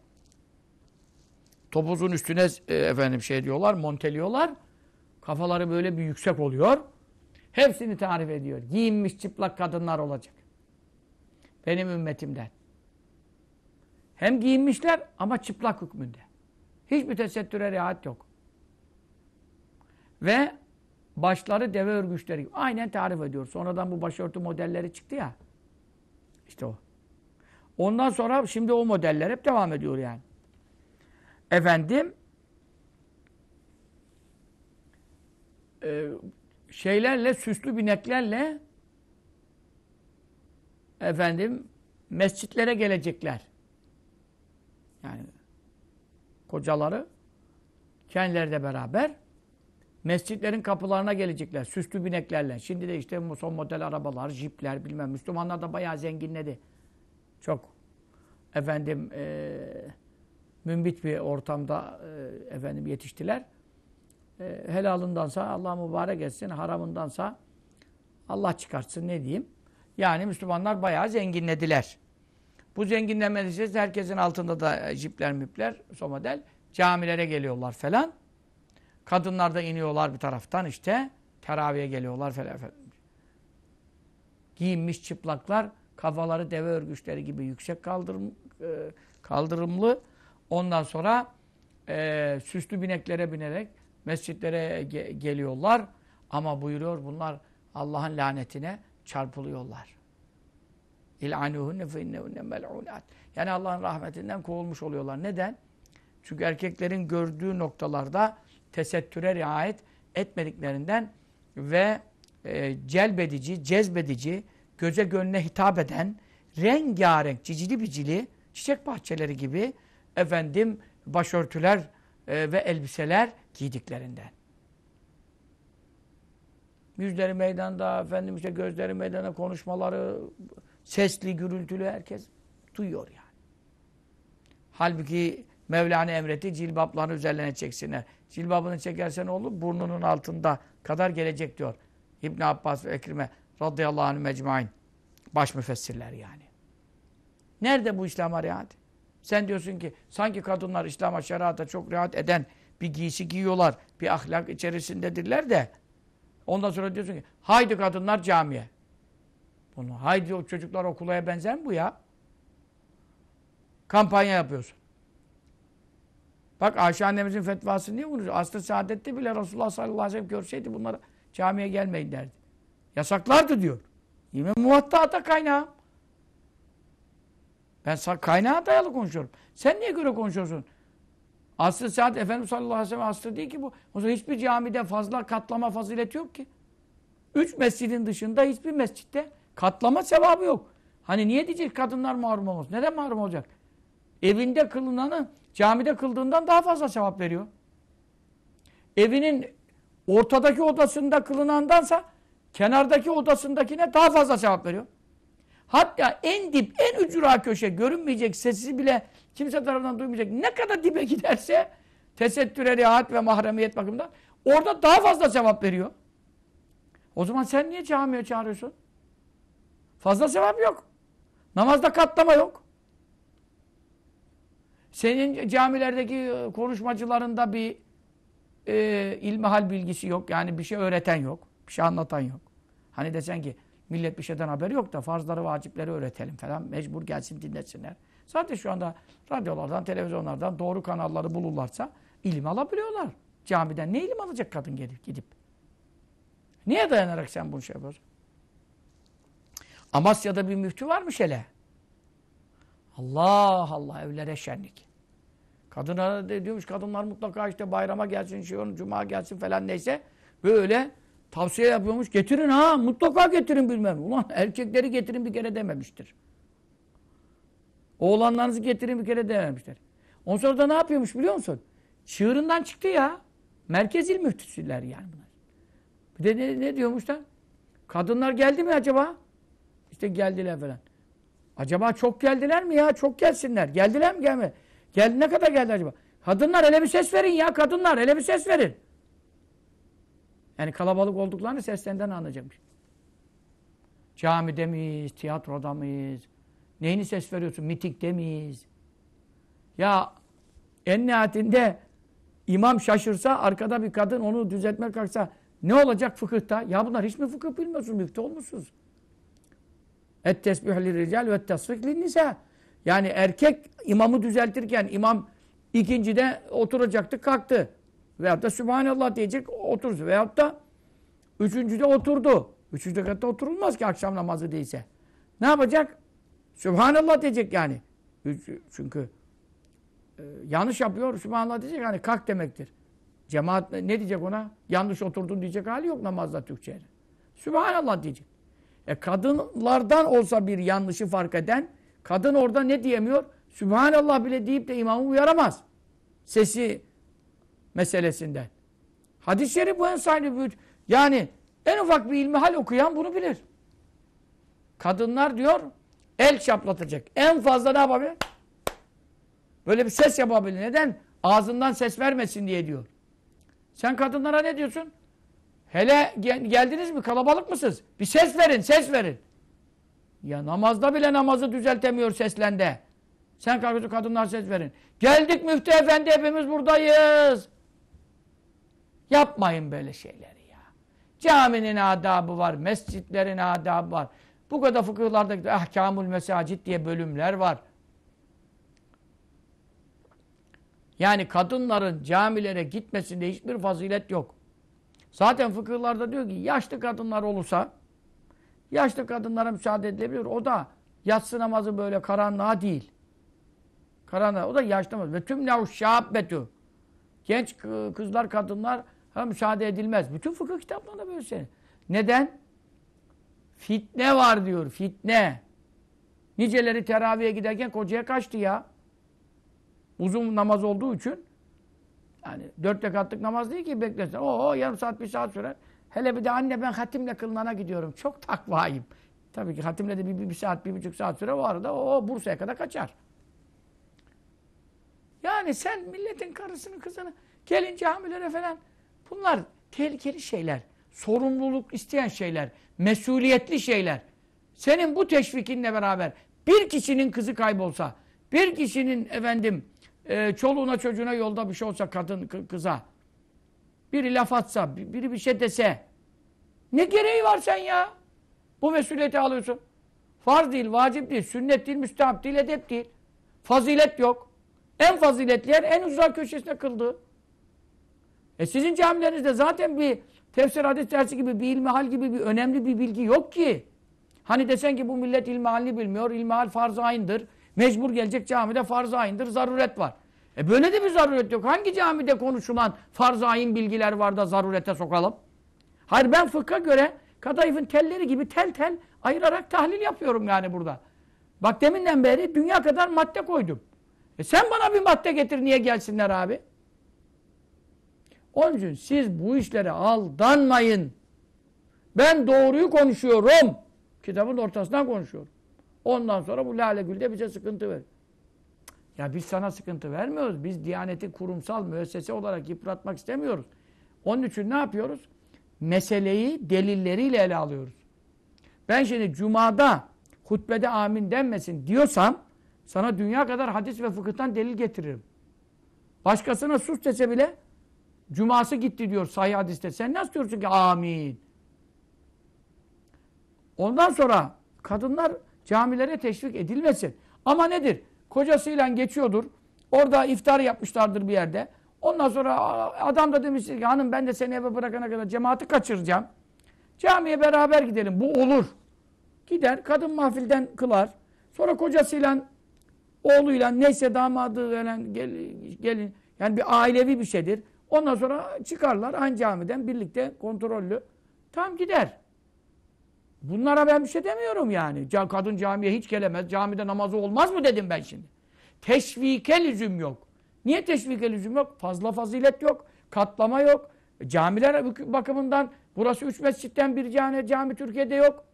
Topuzun üstüne e, efendim şey diyorlar, monteliyorlar. Kafaları böyle bir yüksek oluyor. Hepsini tarif ediyor. Giyinmiş çıplak kadınlar olacak. Benim ümmetimden. Hem giyinmişler ama çıplak hükmünde. Hiçbir tesettüre riayet yok. Ve başları deve örgüçleri gibi. Aynen tarif ediyor. Sonradan bu başörtü modelleri çıktı ya. İşte o. Ondan sonra şimdi o modeller hep devam ediyor yani. Efendim e, şeylerle, süslü bineklerle efendim mescitlere gelecekler. Yani kocaları kendileri de beraber mescitlerin kapılarına gelecekler. Süslü bineklerle. Şimdi de işte son model arabalar, jipler bilmem. Müslümanlar da bayağı zenginledi. Çok efendim e, mümbit bir ortamda e, efendim yetiştiler. E, helalındansa Allah mübarek etsin, haramındansa Allah çıkartsın ne diyeyim. Yani Müslümanlar bayağı zenginlediler. Bu zenginlenme neticesi herkesin altında da jipler müpler, o model. Camilere geliyorlar falan. Kadınlar da iniyorlar bir taraftan işte. Teraviye geliyorlar falan falan. Giyinmiş çıplaklar, kafaları deve örgüçleri gibi yüksek kaldırım, e, kaldırımlı. Ondan sonra e, süslü bineklere binerek mescitlere ge geliyorlar. Ama buyuruyor bunlar Allah'ın lanetine çarpılıyorlar. İl'anuhunne fe innehunne mel'unat. Yani Allah'ın rahmetinden kovulmuş oluyorlar. Neden? Çünkü erkeklerin gördüğü noktalarda tesettüre riayet etmediklerinden ve e, celbedici, cezbedici, göze gönle hitap eden rengarenk, cicili bicili çiçek bahçeleri gibi efendim başörtüler e, ve elbiseler giydiklerinden. Yüzleri meydanda, efendim işte gözleri meydana konuşmaları, sesli, gürültülü herkes duyuyor yani. Halbuki Mevlana emretti cilbaplarını üzerlerine çeksinler. Cilbabını çekersen olur burnunun altında kadar gelecek diyor. İbn Abbas ve Ekrime radıyallahu anh mecmain. Baş müfessirler yani. Nerede bu İslam'a riayet? Sen diyorsun ki sanki kadınlar İslam'a şerata çok rahat eden bir giysi giyiyorlar. Bir ahlak içerisindedirler de ondan sonra diyorsun ki haydi kadınlar camiye. Bunu haydi o çocuklar okulaya benzer mi bu ya? Kampanya yapıyorsun. Bak Ayşe annemizin fetvası niye bunu? Aslı saadette bile Resulullah sallallahu aleyhi ve sellem görseydi bunlara camiye gelmeyin derdi. Yasaklardı diyor. Yine muvatta'da kaynağı. Ben kaynağa dayalı konuşuyorum. Sen niye göre konuşuyorsun? Aslı saat Efendimiz sallallahu aleyhi ve sellem aslı değil ki bu. O zaman hiçbir camide fazla katlama fazileti yok ki. Üç mescidin dışında hiçbir mescitte katlama sevabı yok. Hani niye diyecek kadınlar mahrum olmaz? Neden mahrum olacak? Evinde kılınanı camide kıldığından daha fazla sevap veriyor. Evinin ortadaki odasında kılınandansa kenardaki odasındakine daha fazla sevap veriyor. Hatta en dip, en ücra köşe görünmeyecek, sesi bile kimse tarafından duymayacak. Ne kadar dibe giderse tesettüre, riayet ve mahremiyet bakımından orada daha fazla sevap veriyor. O zaman sen niye camiye çağırıyorsun? Fazla sevap yok. Namazda katlama yok. Senin camilerdeki konuşmacılarında bir e, ilmihal bilgisi yok. Yani bir şey öğreten yok. Bir şey anlatan yok. Hani desen ki millet bir şeyden haberi yok da farzları, vacipleri öğretelim falan. Mecbur gelsin dinlesinler. Zaten şu anda radyolardan, televizyonlardan doğru kanalları bulurlarsa ilim alabiliyorlar. Camiden ne ilim alacak kadın gelip gidip? Niye dayanarak sen bunu şey yapıyorsun? Amasya'da bir müftü varmış hele. Allah Allah evlere şenlik. Kadına de diyormuş kadınlar mutlaka işte bayrama gelsin, şey cuma gelsin falan neyse. Böyle tavsiye yapıyormuş. Getirin ha mutlaka getirin bilmem. Ulan erkekleri getirin bir kere dememiştir. Oğlanlarınızı getirin bir kere dememiştir. Ondan sonra da ne yapıyormuş biliyor musun? Çığırından çıktı ya. Merkez il müftüsüler yani bunlar. Bir de ne, ne diyormuşlar? Kadınlar geldi mi acaba? İşte geldiler falan. Acaba çok geldiler mi ya? Çok gelsinler. Geldiler mi gelme? Geldi ne kadar geldi acaba? Kadınlar hele bir ses verin ya kadınlar hele bir ses verin. Yani kalabalık olduklarını seslerinden anlayacakmış. Camide miyiz, tiyatroda mıyız? Neyini ses veriyorsun? Mitikte miyiz? Ya en nihayetinde imam şaşırsa arkada bir kadın onu düzeltmek kalksa ne olacak fıkıhta? Ya bunlar hiç mi fıkıh bilmiyorsunuz? Müftü olmuşsunuz. Et tesbih rical ve tasfik nisa. Yani erkek imamı düzeltirken imam ikincide oturacaktı kalktı. Veyahut da Sübhanallah diyecek oturdu. Veyahut da üçüncüde oturdu. Üçüncü rekatta oturulmaz ki akşam namazı değilse. Ne yapacak? Sübhanallah diyecek yani. Çünkü e, yanlış yapıyor. Sübhanallah diyecek yani kalk demektir. Cemaat ne diyecek ona? Yanlış oturdun diyecek hali yok namazda Türkçe'de. Sübhanallah diyecek. E kadınlardan olsa bir yanlışı fark eden kadın orada ne diyemiyor? Sübhanallah bile deyip de imamı uyaramaz. Sesi meselesinden. Hadis-i şerif bu en sahibi büyük. Yani en ufak bir ilmihal okuyan bunu bilir. Kadınlar diyor el şaplatacak. En fazla ne yapabilir? Böyle bir ses yapabilir. Neden? Ağzından ses vermesin diye diyor. Sen kadınlara ne diyorsun? Hele gel geldiniz mi? Kalabalık mısınız? Bir ses verin, ses verin. Ya namazda bile namazı düzeltemiyor seslende. Sen kalkıyorsun kadınlar ses verin. Geldik müftü efendi hepimiz buradayız. Yapmayın böyle şeyleri ya. Caminin adabı var, mescitlerin adabı var. Bu kadar fıkıhlarda ahkamul mesacit diye bölümler var. Yani kadınların camilere gitmesinde hiçbir fazilet yok. Zaten fıkıhlarda diyor ki yaşlı kadınlar olursa yaşlı kadınlara müsaade edilebilir. O da yatsı namazı böyle karanlığa değil. Karanlığa. O da yaşlı namaz. Ve tüm nev şâbbetu. Genç kızlar, kadınlar ha, müsaade edilmez. Bütün fıkıh kitaplarında böyle şey. Neden? Fitne var diyor. Fitne. Niceleri teraviye giderken kocaya kaçtı ya. Uzun namaz olduğu için yani dört rekatlık namaz değil ki beklesin. Oo yarım saat bir saat sürer. Hele bir de anne ben hatimle kılınana gidiyorum. Çok takvayım. Tabii ki hatimle de bir, bir, bir saat, bir buçuk saat süre o arada o Bursa'ya kadar kaçar. Yani sen milletin karısını, kızını, gelin camilere falan bunlar tehlikeli şeyler. Sorumluluk isteyen şeyler. Mesuliyetli şeyler. Senin bu teşvikinle beraber bir kişinin kızı kaybolsa, bir kişinin efendim e, çoluğuna çocuğuna yolda bir şey olsa kadın kıza biri laf atsa, biri bir şey dese ne gereği var sen ya? Bu mesuliyeti alıyorsun. Farz değil, vacip değil, sünnet değil, müstehap değil, edep değil. Fazilet yok. En faziletli yer en uzak köşesine kıldı. E sizin camilerinizde zaten bir tefsir hadis dersi gibi bir ilmihal gibi bir önemli bir bilgi yok ki. Hani desen ki bu millet ilmihalini bilmiyor, ilmihal farz-ı ayındır. Mecbur gelecek camide farz-ı ayındır, zaruret var. E böyle de bir zaruret yok. Hangi camide konuşulan farz-ı ayin bilgiler var da zarurete sokalım? Hayır ben fıkha göre kadayıfın telleri gibi tel tel ayırarak tahlil yapıyorum yani burada. Bak deminden beri dünya kadar madde koydum. E sen bana bir madde getir niye gelsinler abi? Onun için siz bu işlere aldanmayın. Ben doğruyu konuşuyorum. Kitabın ortasından konuşuyorum. Ondan sonra bu Lale Gül de bize sıkıntı verir. Ya biz sana sıkıntı vermiyoruz. Biz Diyaneti kurumsal müessese olarak yıpratmak istemiyoruz. Onun için ne yapıyoruz? Meseleyi delilleriyle ele alıyoruz. Ben şimdi Cuma'da hutbede amin denmesin diyorsam sana dünya kadar hadis ve fıkıhtan delil getiririm. Başkasına sus dese bile Cuması gitti diyor sahih hadiste. Sen nasıl diyorsun ki amin? Ondan sonra kadınlar camilere teşvik edilmesin. Ama nedir? Kocasıyla geçiyordur. Orada iftar yapmışlardır bir yerde. Ondan sonra adam da demiştir ki hanım ben de seni eve bırakana kadar cemaati kaçıracağım. Camiye beraber gidelim. Bu olur. Gider kadın mahfilden kılar. Sonra kocasıyla oğluyla neyse damadı veren gel, gelin yani bir ailevi bir şeydir. Ondan sonra çıkarlar aynı camiden birlikte kontrollü. Tam gider. Bunlara ben bir şey demiyorum yani. Kadın camiye hiç gelemez. Camide namazı olmaz mı dedim ben şimdi. Teşvike lüzum yok. Niye teşvike lüzum yok? Fazla fazilet yok. Katlama yok. Camiler bakımından burası üç mescitten bir cami, cami Türkiye'de yok.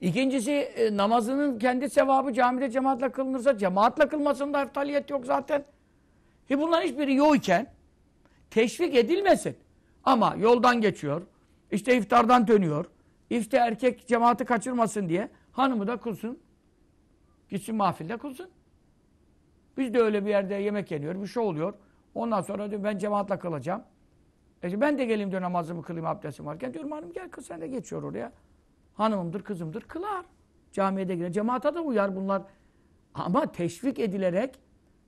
İkincisi e, namazının kendi sevabı camide cemaatle kılınırsa cemaatle kılmasında eftaliyet yok zaten. E bunların hiçbiri yok iken teşvik edilmesin. Ama yoldan geçiyor. işte iftardan dönüyor. İşte erkek cemaati kaçırmasın diye hanımı da kılsın. Gitsin mahfilde kılsın. Biz de öyle bir yerde yemek yeniyor, bir şey oluyor. Ondan sonra diyor ben cemaatle kılacağım. E ben de geleyim diyor namazımı kılayım abdestim varken. Diyorum hanım gel kız sen de geçiyor oraya. Hanımımdır, kızımdır, kılar. Camiye de girer. Cemaata da uyar bunlar. Ama teşvik edilerek,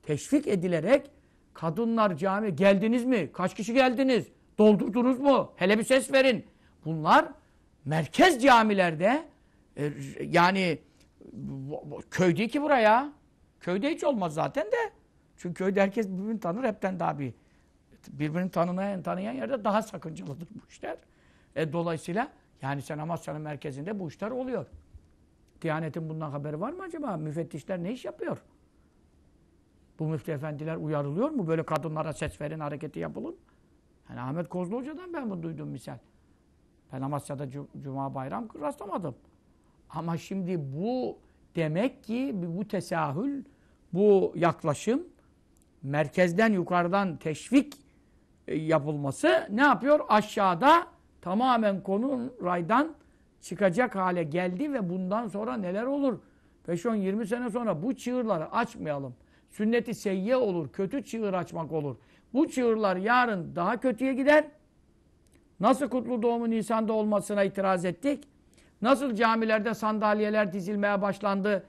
teşvik edilerek kadınlar cami geldiniz mi? Kaç kişi geldiniz? Doldurdunuz mu? Hele bir ses verin. Bunlar merkez camilerde e, yani köy değil ki buraya. Köyde hiç olmaz zaten de. Çünkü köyde herkes birbirini tanır. Hepten daha bir birbirini tanımayan, tanıyan yerde daha sakıncalıdır bu işler. E, dolayısıyla yani sen Amasya'nın merkezinde bu işler oluyor. Diyanetin bundan haberi var mı acaba? Müfettişler ne iş yapıyor? Bu müftü efendiler uyarılıyor mu? Böyle kadınlara ses verin, hareketi yapılın. Yani Ahmet Kozlu Hoca'dan ben bunu duydum misal. Ben Amasya'da Cuma bayram rastlamadım. Ama şimdi bu demek ki bu tesahül, bu yaklaşım merkezden yukarıdan teşvik e, yapılması ne yapıyor? Aşağıda tamamen konu raydan çıkacak hale geldi ve bundan sonra neler olur? 5-10-20 sene sonra bu çığırları açmayalım. Sünneti seyye olur, kötü çığır açmak olur. Bu çığırlar yarın daha kötüye gider. Nasıl kutlu doğumu Nisan'da olmasına itiraz ettik? Nasıl camilerde sandalyeler dizilmeye başlandı?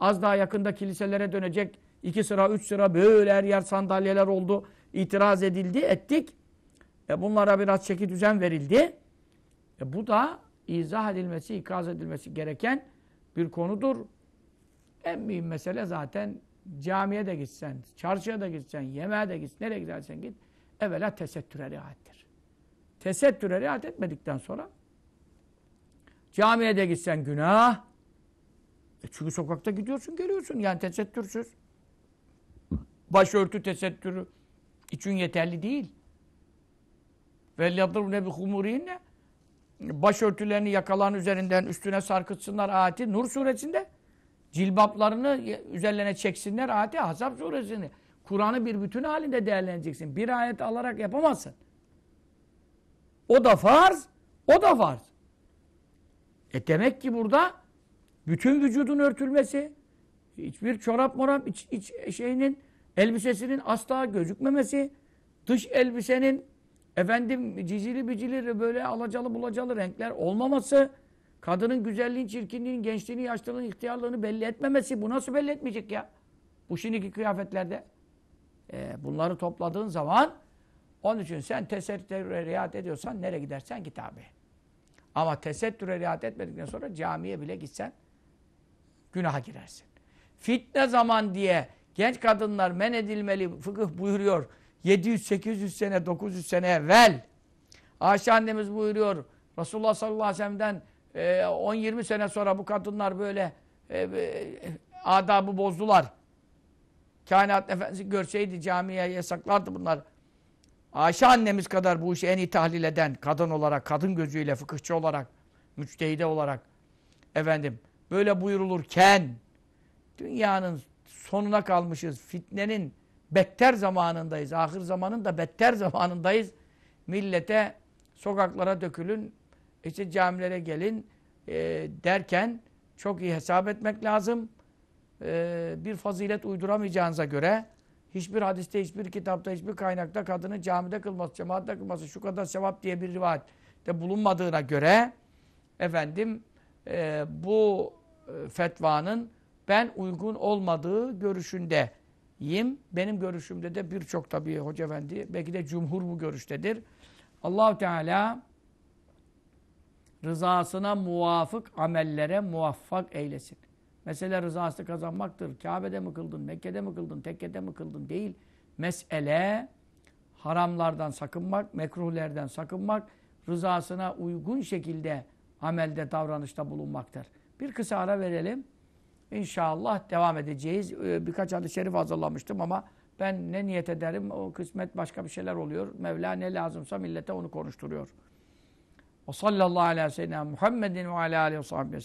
Az daha yakında kiliselere dönecek iki sıra, üç sıra böyle her yer sandalyeler oldu. İtiraz edildi, ettik. E bunlara biraz çeki düzen verildi. E bu da izah edilmesi, ikaz edilmesi gereken bir konudur. En mühim mesele zaten camiye de gitsen, çarşıya da gitsen, yemeğe de gitsen, nereye gidersen git. Evvela tesettüre riayettir. Tesettüre riayet etmedikten sonra camiye de gitsen günah. E çünkü sokakta gidiyorsun, geliyorsun. Yani tesettürsüz. Başörtü tesettürü için yeterli değil. وَلْيَضْرُبْنَ بِخُمُورِهِنَّ Başörtülerini yakaların üzerinden üstüne sarkıtsınlar ayeti Nur suresinde. Cilbaplarını üzerlerine çeksinler ayeti Hazab suresinde. Kur'an'ı bir bütün halinde değerleneceksin. Bir ayet alarak yapamazsın. O da farz, o da farz. E demek ki burada bütün vücudun örtülmesi, hiçbir çorap morap iç, iç şeyinin, elbisesinin asla gözükmemesi, dış elbisenin efendim cicili bicili böyle alacalı bulacalı renkler olmaması, kadının güzelliğin, çirkinliğin, gençliğini, yaşlılığını, ihtiyarlığını belli etmemesi. Bu nasıl belli etmeyecek ya? Bu şimdiki kıyafetlerde. E, bunları topladığın zaman onun için sen tesettüre riayet ediyorsan nereye gidersen git abi. Ama tesettüre riayet etmedikten sonra camiye bile gitsen günaha girersin. Fitne zaman diye genç kadınlar men edilmeli fıkıh buyuruyor. 700-800 sene, 900 sene evvel. Ayşe annemiz buyuruyor. Resulullah sallallahu aleyhi ve sellem'den e, 10-20 sene sonra bu kadınlar böyle e, e, adabı bozdular. Kainat Efendisi görseydi camiye yasaklardı bunlar. Ayşe annemiz kadar bu işi en iyi tahlil eden kadın olarak, kadın gözüyle, fıkıhçı olarak, müçtehide olarak efendim böyle buyurulurken dünyanın sonuna kalmışız. Fitnenin better zamanındayız. Ahir zamanın da better (laughs) zamanındayız. Millete sokaklara dökülün, işte camilere gelin e, derken çok iyi hesap etmek lazım. E, bir fazilet uyduramayacağınıza göre hiçbir hadiste, hiçbir kitapta, hiçbir kaynakta kadının camide kılması, cemaatte kılması şu kadar sevap diye bir rivayette bulunmadığına göre efendim e, bu e, fetvanın ben uygun olmadığı görüşündeyim. Benim görüşümde de birçok tabii hoca efendi belki de cumhur bu görüştedir. Allahu Teala rızasına muvafık amellere muvaffak eylesin. Mesele rızası kazanmaktır. Kabe'de mi kıldın, Mekke'de mi kıldın, tekkede mi kıldın değil. Mesele haramlardan sakınmak, mekruhlerden sakınmak, rızasına uygun şekilde amelde, davranışta bulunmaktır. Bir kısa ara verelim. İnşallah devam edeceğiz. Ee, birkaç hadis-i şerif hazırlamıştım ama ben ne niyet ederim o kısmet başka bir şeyler oluyor. Mevla ne lazımsa millete onu konuşturuyor. O sallallahu aleyhi ve sellem Muhammedin ve aleyhi ve sahibi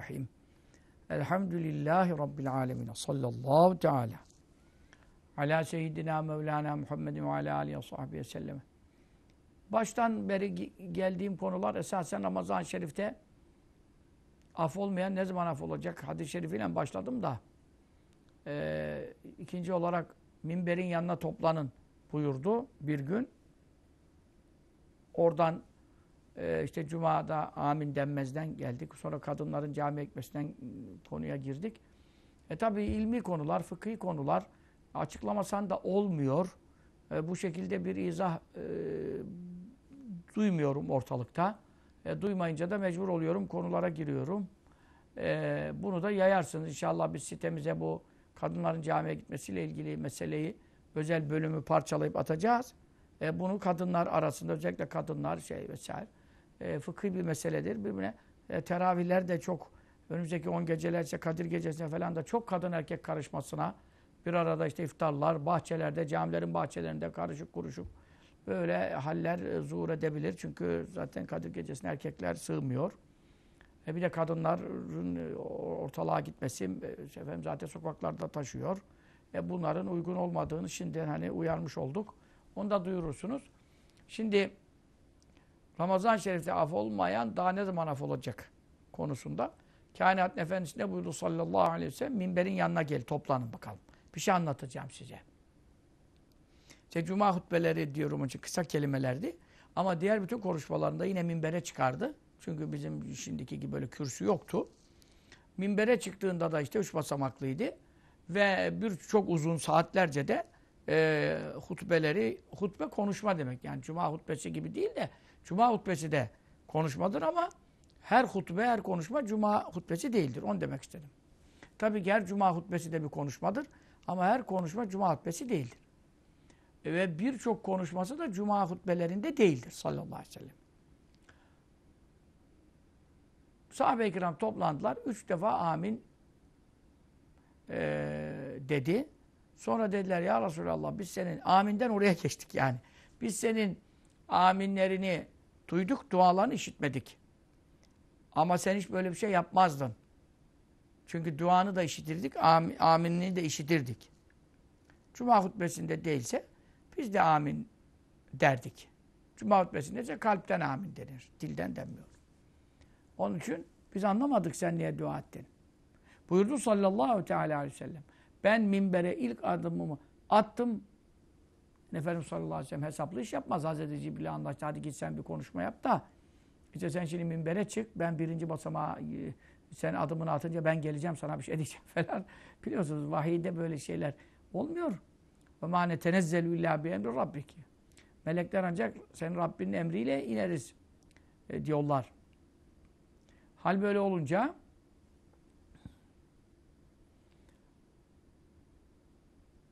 Bismillahirrahmanirrahim. Elhamdülillahi Rabbil alemin. Sallallahu teala. Ala seyyidina Mevlana Muhammedin ve ala aleyhi ve sahbihi sellem. Baştan beri geldiğim konular esasen Ramazan-ı Şerif'te af olmayan ne zaman af olacak? Hadis-i şerifiyle başladım da e, ikinci olarak minberin yanına toplanın buyurdu bir gün. Oradan e, işte Cuma'da amin denmezden geldik. Sonra kadınların cami ekmesinden ıı, konuya girdik. E tabi ilmi konular, fıkhi konular açıklamasan da olmuyor. E, bu şekilde bir izah e, duymuyorum ortalıkta. E, duymayınca da mecbur oluyorum, konulara giriyorum. E, bunu da yayarsınız. İnşallah biz sitemize bu kadınların camiye gitmesiyle ilgili meseleyi özel bölümü parçalayıp atacağız. E, bunu kadınlar arasında özellikle kadınlar şey vesaire e, fıkhi bir meseledir. Birbirine e, teravihler de çok önümüzdeki 10 geceler ise Kadir gecesine falan da çok kadın erkek karışmasına bir arada işte iftarlar, bahçelerde, camilerin bahçelerinde karışık kuruşuk böyle haller e, zuhur edebilir. Çünkü zaten Kadir gecesine erkekler sığmıyor. E bir de kadınların e, ortalığa gitmesi efendim zaten sokaklarda taşıyor. E bunların uygun olmadığını şimdiden hani uyarmış olduk. Onu da duyurursunuz. Şimdi Ramazan-ı Şerif'te af olmayan daha ne zaman af olacak konusunda. Kainat Efendisi ne buyurdu sallallahu aleyhi ve sellem? Minberin yanına gel toplanın bakalım. Bir şey anlatacağım size. İşte Cuma hutbeleri diyorum için kısa kelimelerdi. Ama diğer bütün konuşmalarında yine minbere çıkardı. Çünkü bizim şimdiki gibi böyle kürsü yoktu. Minbere çıktığında da işte üç basamaklıydı. Ve bir çok uzun saatlerce de e, hutbeleri, hutbe konuşma demek. Yani cuma hutbesi gibi değil de Cuma hutbesi de konuşmadır ama her hutbe, her konuşma cuma hutbesi değildir. Onu demek istedim. Tabii ki her cuma hutbesi de bir konuşmadır. Ama her konuşma cuma hutbesi değildir. Ve birçok konuşması da cuma hutbelerinde değildir sallallahu aleyhi ve sellem. Sahabe-i kiram toplandılar. Üç defa amin e, dedi. Sonra dediler ya Resulallah biz senin aminden oraya (laughs) geçtik yani. Biz senin aminlerini duyduk, dualarını işitmedik. Ama sen hiç böyle bir şey yapmazdın. Çünkü duanı da işitirdik, am aminini de işitirdik. Cuma hutbesinde değilse biz de amin derdik. Cuma hutbesinde ise kalpten amin denir. Dilden denmiyor. Onun için biz anlamadık sen niye dua ettin. Buyurdu sallallahu teala aleyhi ve sellem. Ben minbere ilk adımımı attım. Efendimiz sallallahu aleyhi ve sellem hesaplı iş yapmaz. Hazreti Cibril'e anlaştı. Hadi git sen bir konuşma yap da. İşte sen şimdi minbere çık. Ben birinci basamağa e, sen adımını atınca ben geleceğim sana bir şey diyeceğim (laughs) falan. Biliyorsunuz vahiyde böyle şeyler olmuyor. Ve ma netenezzelu illa bi emri rabbiki. Melekler ancak senin Rabbinin emriyle ineriz e, diyorlar. Hal böyle olunca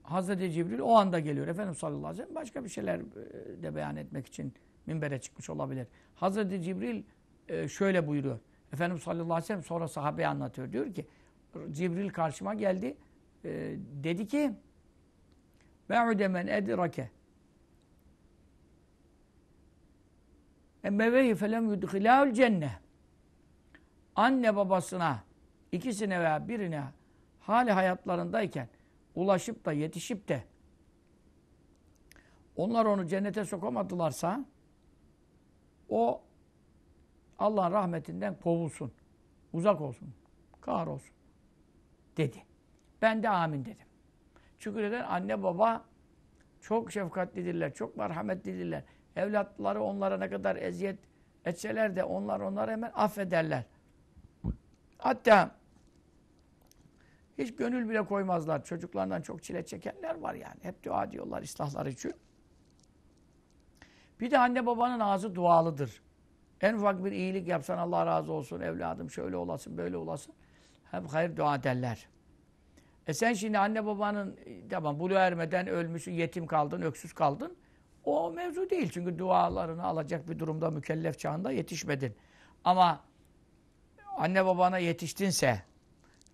Hazreti Cibril o anda geliyor. Efendimiz sallallahu aleyhi ve sellem başka bir şeyler e, de beyan etmek için minbere çıkmış olabilir. Hazreti Cibril e, şöyle buyuruyor. Efendimiz sallallahu aleyhi ve sellem sonra sahabeye anlatıyor. Diyor ki Cibril karşıma geldi. E, dedi ki Me'ude men edrake emmevehi felem yudhilâul cenneh anne babasına ikisine veya birine hali hayatlarındayken ulaşıp da yetişip de onlar onu cennete sokamadılarsa o Allah'ın rahmetinden kovulsun. Uzak olsun. Kahrolsun. Dedi. Ben de amin dedim. Çünkü neden? Anne baba çok şefkatlidirler, çok merhametlidirler. Evlatları onlara ne kadar eziyet etseler de onlar onları hemen affederler. Hatta hiç gönül bile koymazlar. Çocuklarından çok çile çekenler var yani. Hep dua diyorlar ıslahları için. Bir de anne babanın ağzı dualıdır. En ufak bir iyilik yapsan Allah razı olsun evladım şöyle olasın böyle olasın. Hep hayır dua derler. E sen şimdi anne babanın tamam bulu ermeden ölmüşsün, yetim kaldın, öksüz kaldın. O mevzu değil. Çünkü dualarını alacak bir durumda mükellef çağında yetişmedin. Ama anne babana yetiştinse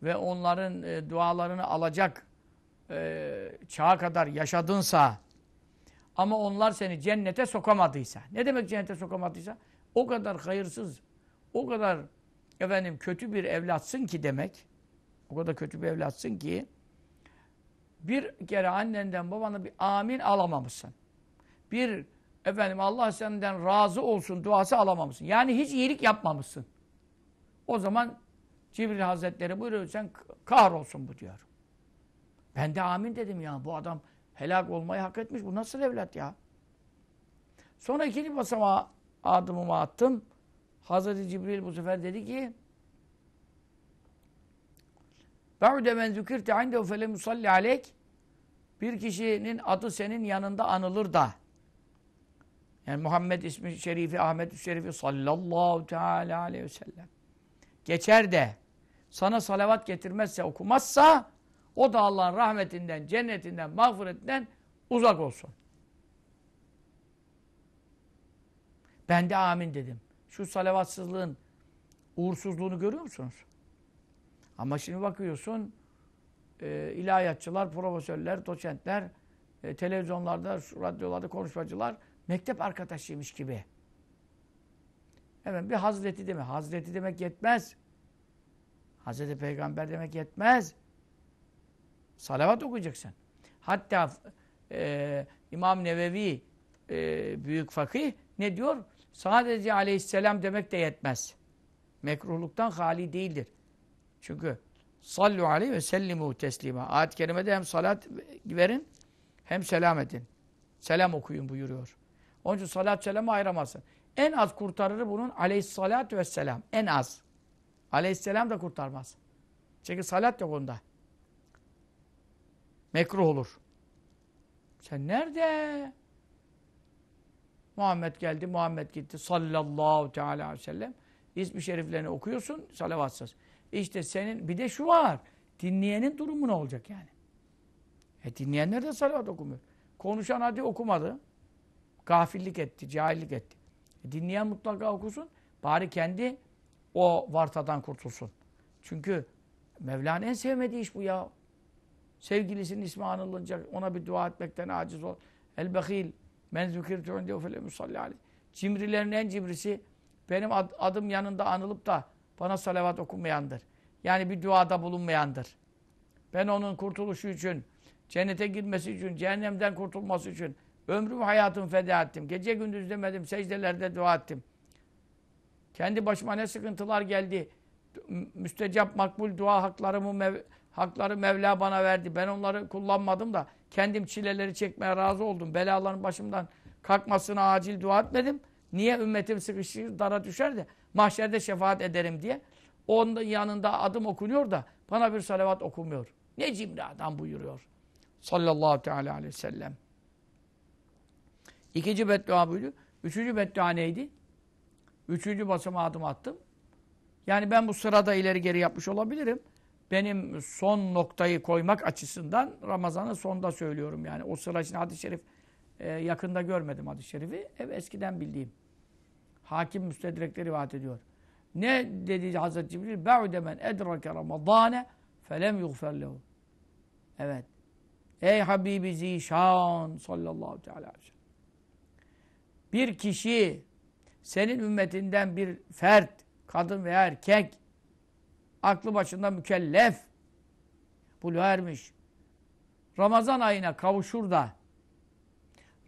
ve onların e, dualarını alacak e, çağa kadar yaşadınsa ama onlar seni cennete sokamadıysa. Ne demek cennete sokamadıysa? O kadar hayırsız, o kadar efendim kötü bir evlatsın ki demek. O kadar kötü bir evlatsın ki bir kere annenden babana bir amin alamamışsın. Bir efendim Allah senden razı olsun duası alamamışsın. Yani hiç iyilik yapmamışsın. O zaman Cibril Hazretleri buyuruyor sen kahrolsun bu diyor. Ben de amin dedim ya bu adam helak olmayı hak etmiş. Bu nasıl evlat ya? Sonra ikinci basamağa adımımı attım. Hazreti Cibril bu sefer dedi ki Ba'de men zükirte indehu fele musalli aleyk bir kişinin adı senin yanında anılır da yani Muhammed ismi şerifi, Ahmet şerifi sallallahu teala aleyhi ve sellem geçer de sana salavat getirmezse, okumazsa o da Allah'ın rahmetinden, cennetinden, mağfiretinden uzak olsun. Ben de amin dedim. Şu salavatsızlığın uğursuzluğunu görüyor musunuz? Ama şimdi bakıyorsun e, ilahiyatçılar, profesörler, doçentler, e, televizyonlarda, radyolarda konuşmacılar mektep arkadaşıymış gibi. Hemen bir Hazreti deme. Hazreti demek yetmez. Hazreti Peygamber demek yetmez. Salavat okuyacaksın. Hatta e, İmam Nevevi e, büyük fakih ne diyor? Sadece aleyhisselam demek de yetmez. Mekruhluktan hali değildir. Çünkü sallu aleyhi ve sellimu teslima. Ayet-i kerimede hem salat verin hem selam edin. Selam okuyun buyuruyor. Onun için salat selamı ayıramazsın. En az kurtarırı bunun aleyhissalatü vesselam. En az. Aleyhisselam da kurtarmaz. Çünkü salat yok onda. Mekruh olur. Sen nerede? Muhammed geldi, Muhammed gitti. Sallallahu teala aleyhi ve sellem. İsmi şeriflerini okuyorsun, salavatsız. İşte senin, bir de şu var. Dinleyenin durumu ne olacak yani? E dinleyenler de salavat okumuyor. Konuşan hadi okumadı. Gafillik etti, cahillik etti. E dinleyen mutlaka okusun. Bari kendi o vartadan kurtulsun. Çünkü Mevla'nın en sevmediği iş bu ya. Sevgilisinin ismi anılınca ona bir dua etmekten aciz ol. El-Behil men zükirtü indehu fele musalli. Cimrilerin en cibrisi benim ad, adım yanında anılıp da bana salavat okumayandır. Yani bir duada bulunmayandır. Ben onun kurtuluşu için, cennete girmesi için, cehennemden kurtulması için ömrümü hayatımı feda ettim. Gece gündüz demedim, secdelerde dua ettim. Kendi başıma ne sıkıntılar geldi. Müstecap makbul dua haklarımı mev hakları Mevla bana verdi. Ben onları kullanmadım da kendim çileleri çekmeye razı oldum. Belaların başımdan kalkmasına acil dua etmedim. Niye ümmetim sıkışır, dara düşer de mahşerde şefaat ederim diye. Onun yanında adım okunuyor da bana bir salavat okumuyor. Ne cimri adam buyuruyor. Sallallahu teala aleyhi ve sellem. İkinci beddua buydu. Üçüncü beddua neydi? Üçüncü basıma adım attım. Yani ben bu sırada ileri geri yapmış olabilirim. benim son noktayı koymak açısından Ramazan'ı sonda söylüyorum yani. O sıra için hadis-i şerif e, yakında görmedim hadis-i şerifi. Ev eskiden bildiğim. Hakim müstedrekleri rivayet ediyor. Ne dedi Hazreti Cibril? Be'ude men edrake ramadane felem yughfer lehu. Evet. Ey Habibi Zişan sallallahu aleyhi ve sellem. Bir kişi senin ümmetinden bir fert, kadın veya erkek aklı başında mükellef buluğa ermiş. Ramazan ayına kavuşur da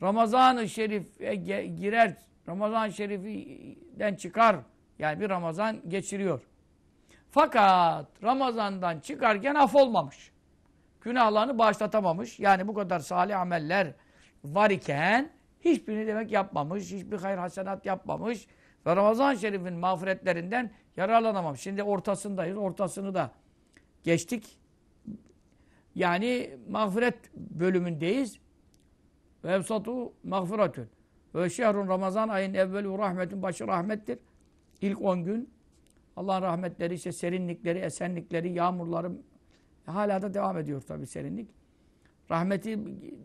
Ramazan-ı Şerif'e girer, Ramazan-ı Şerif'den çıkar. Yani bir Ramazan geçiriyor. Fakat Ramazan'dan çıkarken af olmamış. Günahlarını bağışlatamamış. Yani bu kadar salih ameller var iken hiçbirini demek yapmamış. Hiçbir hayır hasenat yapmamış. Ve Ramazan-ı Şerif'in mağfiretlerinden yararlanamamış. Şimdi ortasındayız. Ortasını da geçtik. Yani mağfiret bölümündeyiz. Ve evsatu mağfiretün. Ve şehrun Ramazan ayın evvelu rahmetin başı rahmettir. İlk 10 gün Allah'ın rahmetleri, işte serinlikleri, esenlikleri, yağmurları hala da devam ediyor tabii serinlik. Rahmeti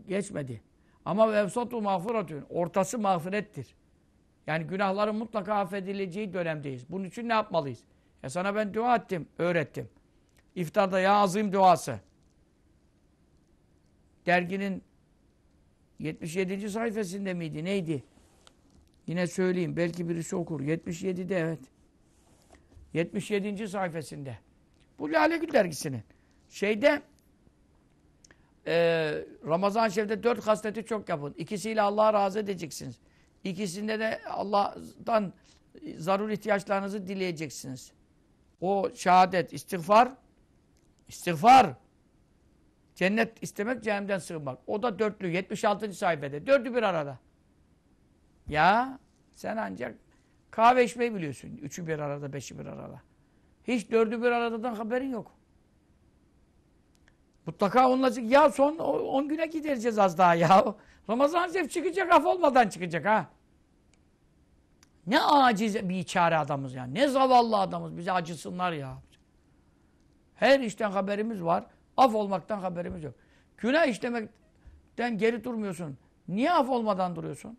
geçmedi. Ama evsatu mağfiretün. Ortası mağfirettir. Yani günahların mutlaka affedileceği dönemdeyiz. Bunun için ne yapmalıyız? Ya sana ben dua ettim, öğrettim. İftarda ya azim duası. Derginin 77. sayfasında mıydı? Neydi? Yine söyleyeyim. Belki birisi okur. 77'de evet. 77. sayfasında. Bu Lale Gül dergisinin. Şeyde e, Ramazan Şerif'te dört hasleti çok yapın. İkisiyle Allah'a razı edeceksiniz. İkisinde de Allah'tan zarur ihtiyaçlarınızı dileyeceksiniz. O şehadet, istiğfar, istiğfar, cennet istemek, cehennemden sığınmak. O da dörtlü, 76. sayfada. Dördü bir arada. Ya sen ancak kahve içmeyi biliyorsun. Üçü bir arada, beşi bir arada. Hiç dördü bir aradadan haberin yok. Mutlaka onunla ya son 10 güne gideceğiz az daha ya. (laughs) Ramazan Şerif çıkacak af olmadan çıkacak ha. Ne aciz bir çare adamız ya. Ne zavallı adamız. Bize acısınlar ya. Her işten haberimiz var. Af olmaktan haberimiz yok. Günah işlemekten geri durmuyorsun. Niye af olmadan duruyorsun?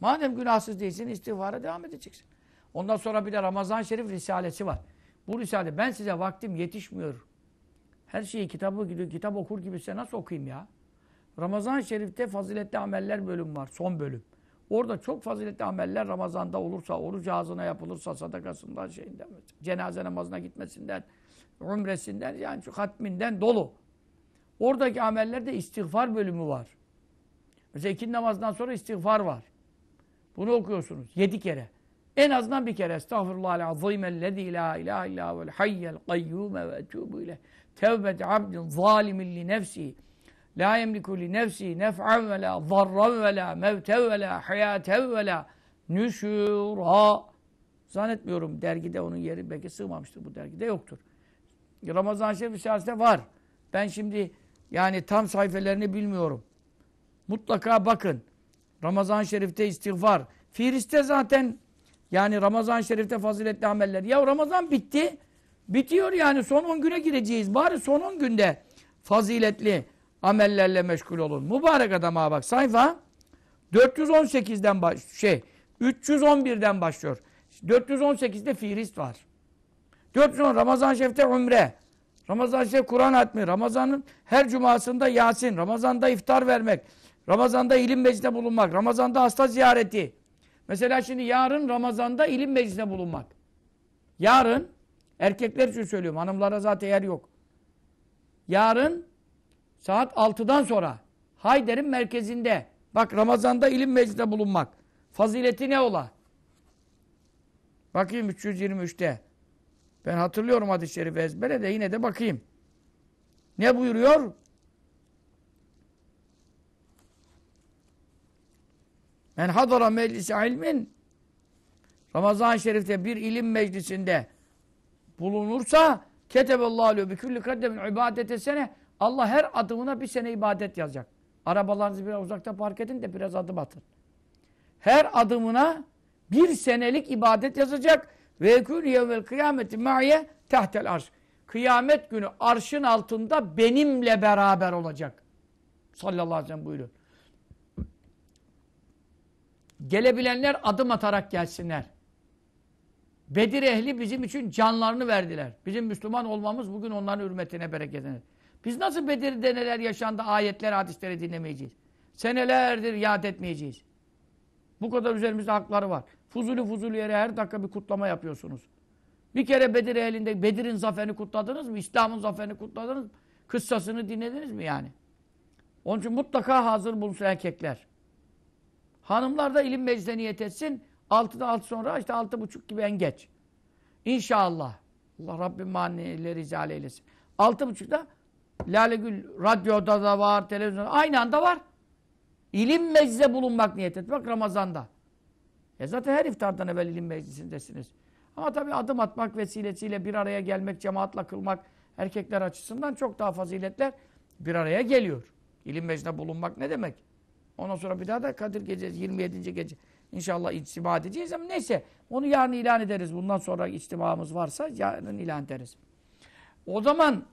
Madem günahsız değilsin istiğfara devam edeceksin. Ondan sonra bir de Ramazan Şerif Risalesi var. Bu Risale ben size vaktim yetişmiyor. Her şeyi kitabı gibi, kitap okur gibi size nasıl okuyayım ya? Ramazan-ı Şerif'te faziletli ameller bölüm var. Son bölüm. Orada çok faziletli ameller Ramazan'da olursa, oruç ağzına yapılırsa, sadakasından, şeyinden, cenaze namazına gitmesinden, umresinden, yani şu hatminden dolu. Oradaki amellerde istiğfar bölümü var. Mesela ikinci namazdan sonra istiğfar var. Bunu okuyorsunuz. Yedi kere. En azından bir kere. Estağfirullah azimellezî la ilahe illâ vel hayyel kayyûme ve etûbü ileh. Tevbet abdin zalimin li nefsi. La yemliku li nefsi nef'an ve la zarran ve la mevtev ve la hayatev ve la nüşûra. Zannetmiyorum dergide onun yeri belki sığmamıştır. Bu dergide yoktur. Ramazan Şerif Risalesi'nde var. Ben şimdi yani tam sayfelerini bilmiyorum. Mutlaka bakın. Ramazan Şerif'te istiğfar. Firiste zaten yani Ramazan Şerif'te faziletli ameller. Ya Ramazan bitti. Bitiyor yani son 10 güne gireceğiz. Bari son 10 günde faziletli amellerle meşgul olun. Mübarek adama bak sayfa 418'den baş şey 311'den başlıyor. 418'de Firist var. 410 Ramazan Şerif'te umre. Ramazan Şerif Kur'an hatmi. Ramazan'ın her cumasında Yasin. Ramazan'da iftar vermek. Ramazan'da ilim meclisinde bulunmak. Ramazan'da hasta ziyareti. Mesela şimdi yarın Ramazan'da ilim meclisinde bulunmak. Yarın erkekler için söylüyorum. Hanımlara zaten yer yok. Yarın saat 6'dan sonra Hayder'in merkezinde bak Ramazan'da ilim meclisinde bulunmak. Fazileti ne ola? Bakayım 323'te. Ben hatırlıyorum hadis-i şerifi ezbere de yine de bakayım. Ne buyuruyor? Men hadara meclisi ilmin Ramazan-ı Şerif'te bir ilim meclisinde bulunursa keteballahu aleyhi bi kulli kaddemin ibadete sene Allah her adımına bir sene ibadet yazacak. Arabalarınızı biraz uzakta park edin de biraz adım atın. Her adımına bir senelik ibadet yazacak. Ve yekûn yevmel kıyameti ma'iye tahtel arş. kıyamet günü arşın altında benimle beraber olacak. Sallallahu aleyhi ve sellem buyuruyor. Gelebilenler adım atarak gelsinler. Bedir ehli bizim için canlarını verdiler. Bizim Müslüman olmamız bugün onların hürmetine, bereketine. Biz nasıl Bedir'de neler yaşandı, ayetler, hadisleri dinlemeyeceğiz. Senelerdir yad etmeyeceğiz. Bu kadar üzerimizde hakları var. Fuzuli fuzuli yere her dakika bir kutlama yapıyorsunuz. Bir kere Bedir ehlinde Bedir'in zaferini kutladınız mı? İslam'ın zaferini kutladınız mı? Kıssasını dinlediniz mi yani? Onun için mutlaka hazır bulunsun erkekler. Hanımlar da ilim meclisine niyet etsin. Altıda altı sonra işte altı buçuk gibi en geç. İnşallah. Allah Rabbim manileri izale eylesin. Altı buçukta Lale Gül radyoda da var, televizyonda aynı anda var. İlim meclise bulunmak niyet et. Bak Ramazan'da. E zaten her iftardan evvel ilim meclisindesiniz. Ama tabii adım atmak vesilesiyle bir araya gelmek, cemaatla kılmak erkekler açısından çok daha faziletler bir araya geliyor. İlim meclisinde bulunmak ne demek? Ondan sonra bir daha da Kadir Gecesi 27. gece inşallah içtima edeceğiz ama neyse onu yarın ilan ederiz. Bundan sonra içtimamız varsa yarın ilan ederiz. O zaman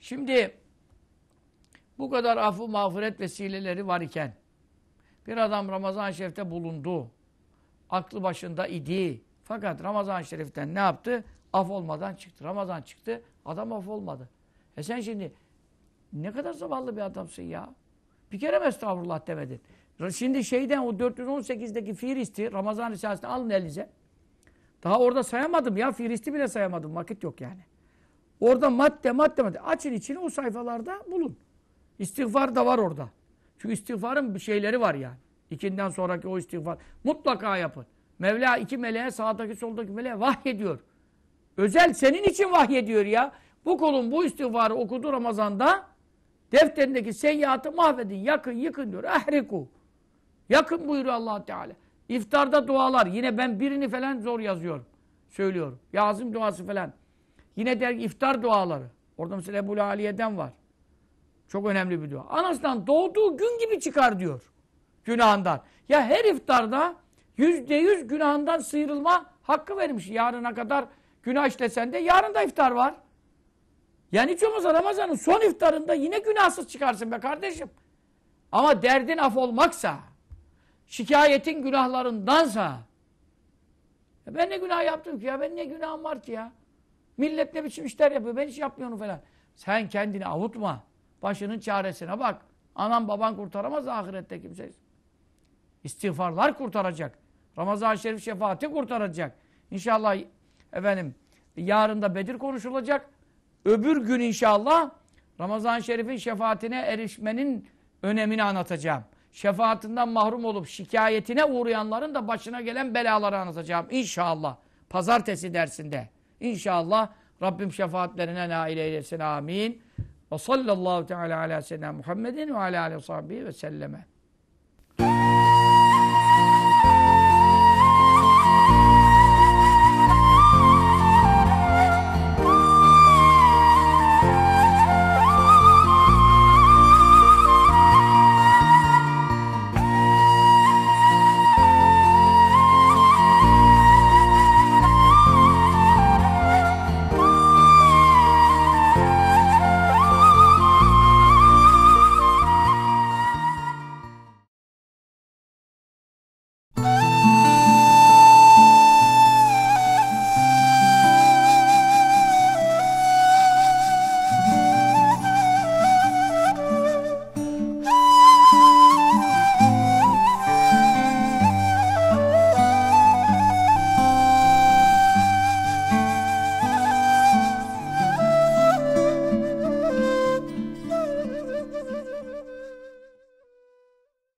şimdi bu kadar affı mağfiret vesileleri var iken bir adam Ramazan-ı Şerif'te bulundu. Aklı başında idi. Fakat Ramazan-ı Şerif'ten ne yaptı? Af olmadan çıktı. Ramazan çıktı. Adam af olmadı. E sen şimdi ne kadar zavallı bir adamsın ya. Bir kere mi estağfurullah demedin? Şimdi şeyden o 418'deki Firist'i Ramazan Risalesi'ni alın elinize. Daha orada sayamadım ya. Firist'i bile sayamadım. Vakit yok yani. Orada madde madde madde. Açın içini o sayfalarda bulun. İstiğfar da var orada. Çünkü istiğfarın bir şeyleri var yani. İkinden sonraki o istiğfar. Mutlaka yapın. Mevla iki meleğe sağdaki soldaki meleğe vahyediyor. Özel senin için vahyediyor ya. Bu kulun bu istiğfarı okudu Ramazan'da defterindeki seyyiatı mahvedin. Yakın yıkın diyor. Ehriku. Yakın buyuruyor allah Teala. İftarda dualar. Yine ben birini falan zor yazıyorum. Söylüyorum. Yazım duası falan. Yine der iftar duaları. Orada mesela Ebu Aliye'den var. Çok önemli bir dua. Anasından doğduğu gün gibi çıkar diyor. Günahından. Ya her iftarda yüzde yüz günahından sıyrılma hakkı vermiş. Yarına kadar günah işlesen de yarın da iftar var. Yani hiç olmazsa Ramazan'ın son iftarında yine günahsız çıkarsın be kardeşim. Ama derdin af olmaksa, şikayetin günahlarındansa, ya ben ne günah yaptım ki ya, ben ne günahım var ki ya. Millet ne biçim işler yapıyor, ben hiç yapmıyorum falan. Sen kendini avutma. Başının çaresine bak. Anan baban kurtaramaz ahirette kimse. İstiğfarlar kurtaracak. Ramazan-ı Şerif şefaati kurtaracak. İnşallah efendim yarın da Bedir konuşulacak. Öbür gün inşallah Ramazan-ı Şerif'in şefaatine erişmenin önemini anlatacağım. Şefaatinden mahrum olup şikayetine uğrayanların da başına gelen belaları anlatacağım. İnşallah. Pazartesi dersinde. İnşallah Rabbim şefaatlerine nail eylesin. Amin. Ve sallallahu teala ala seyyidina Muhammedin ve ala aleyhi ve selleme.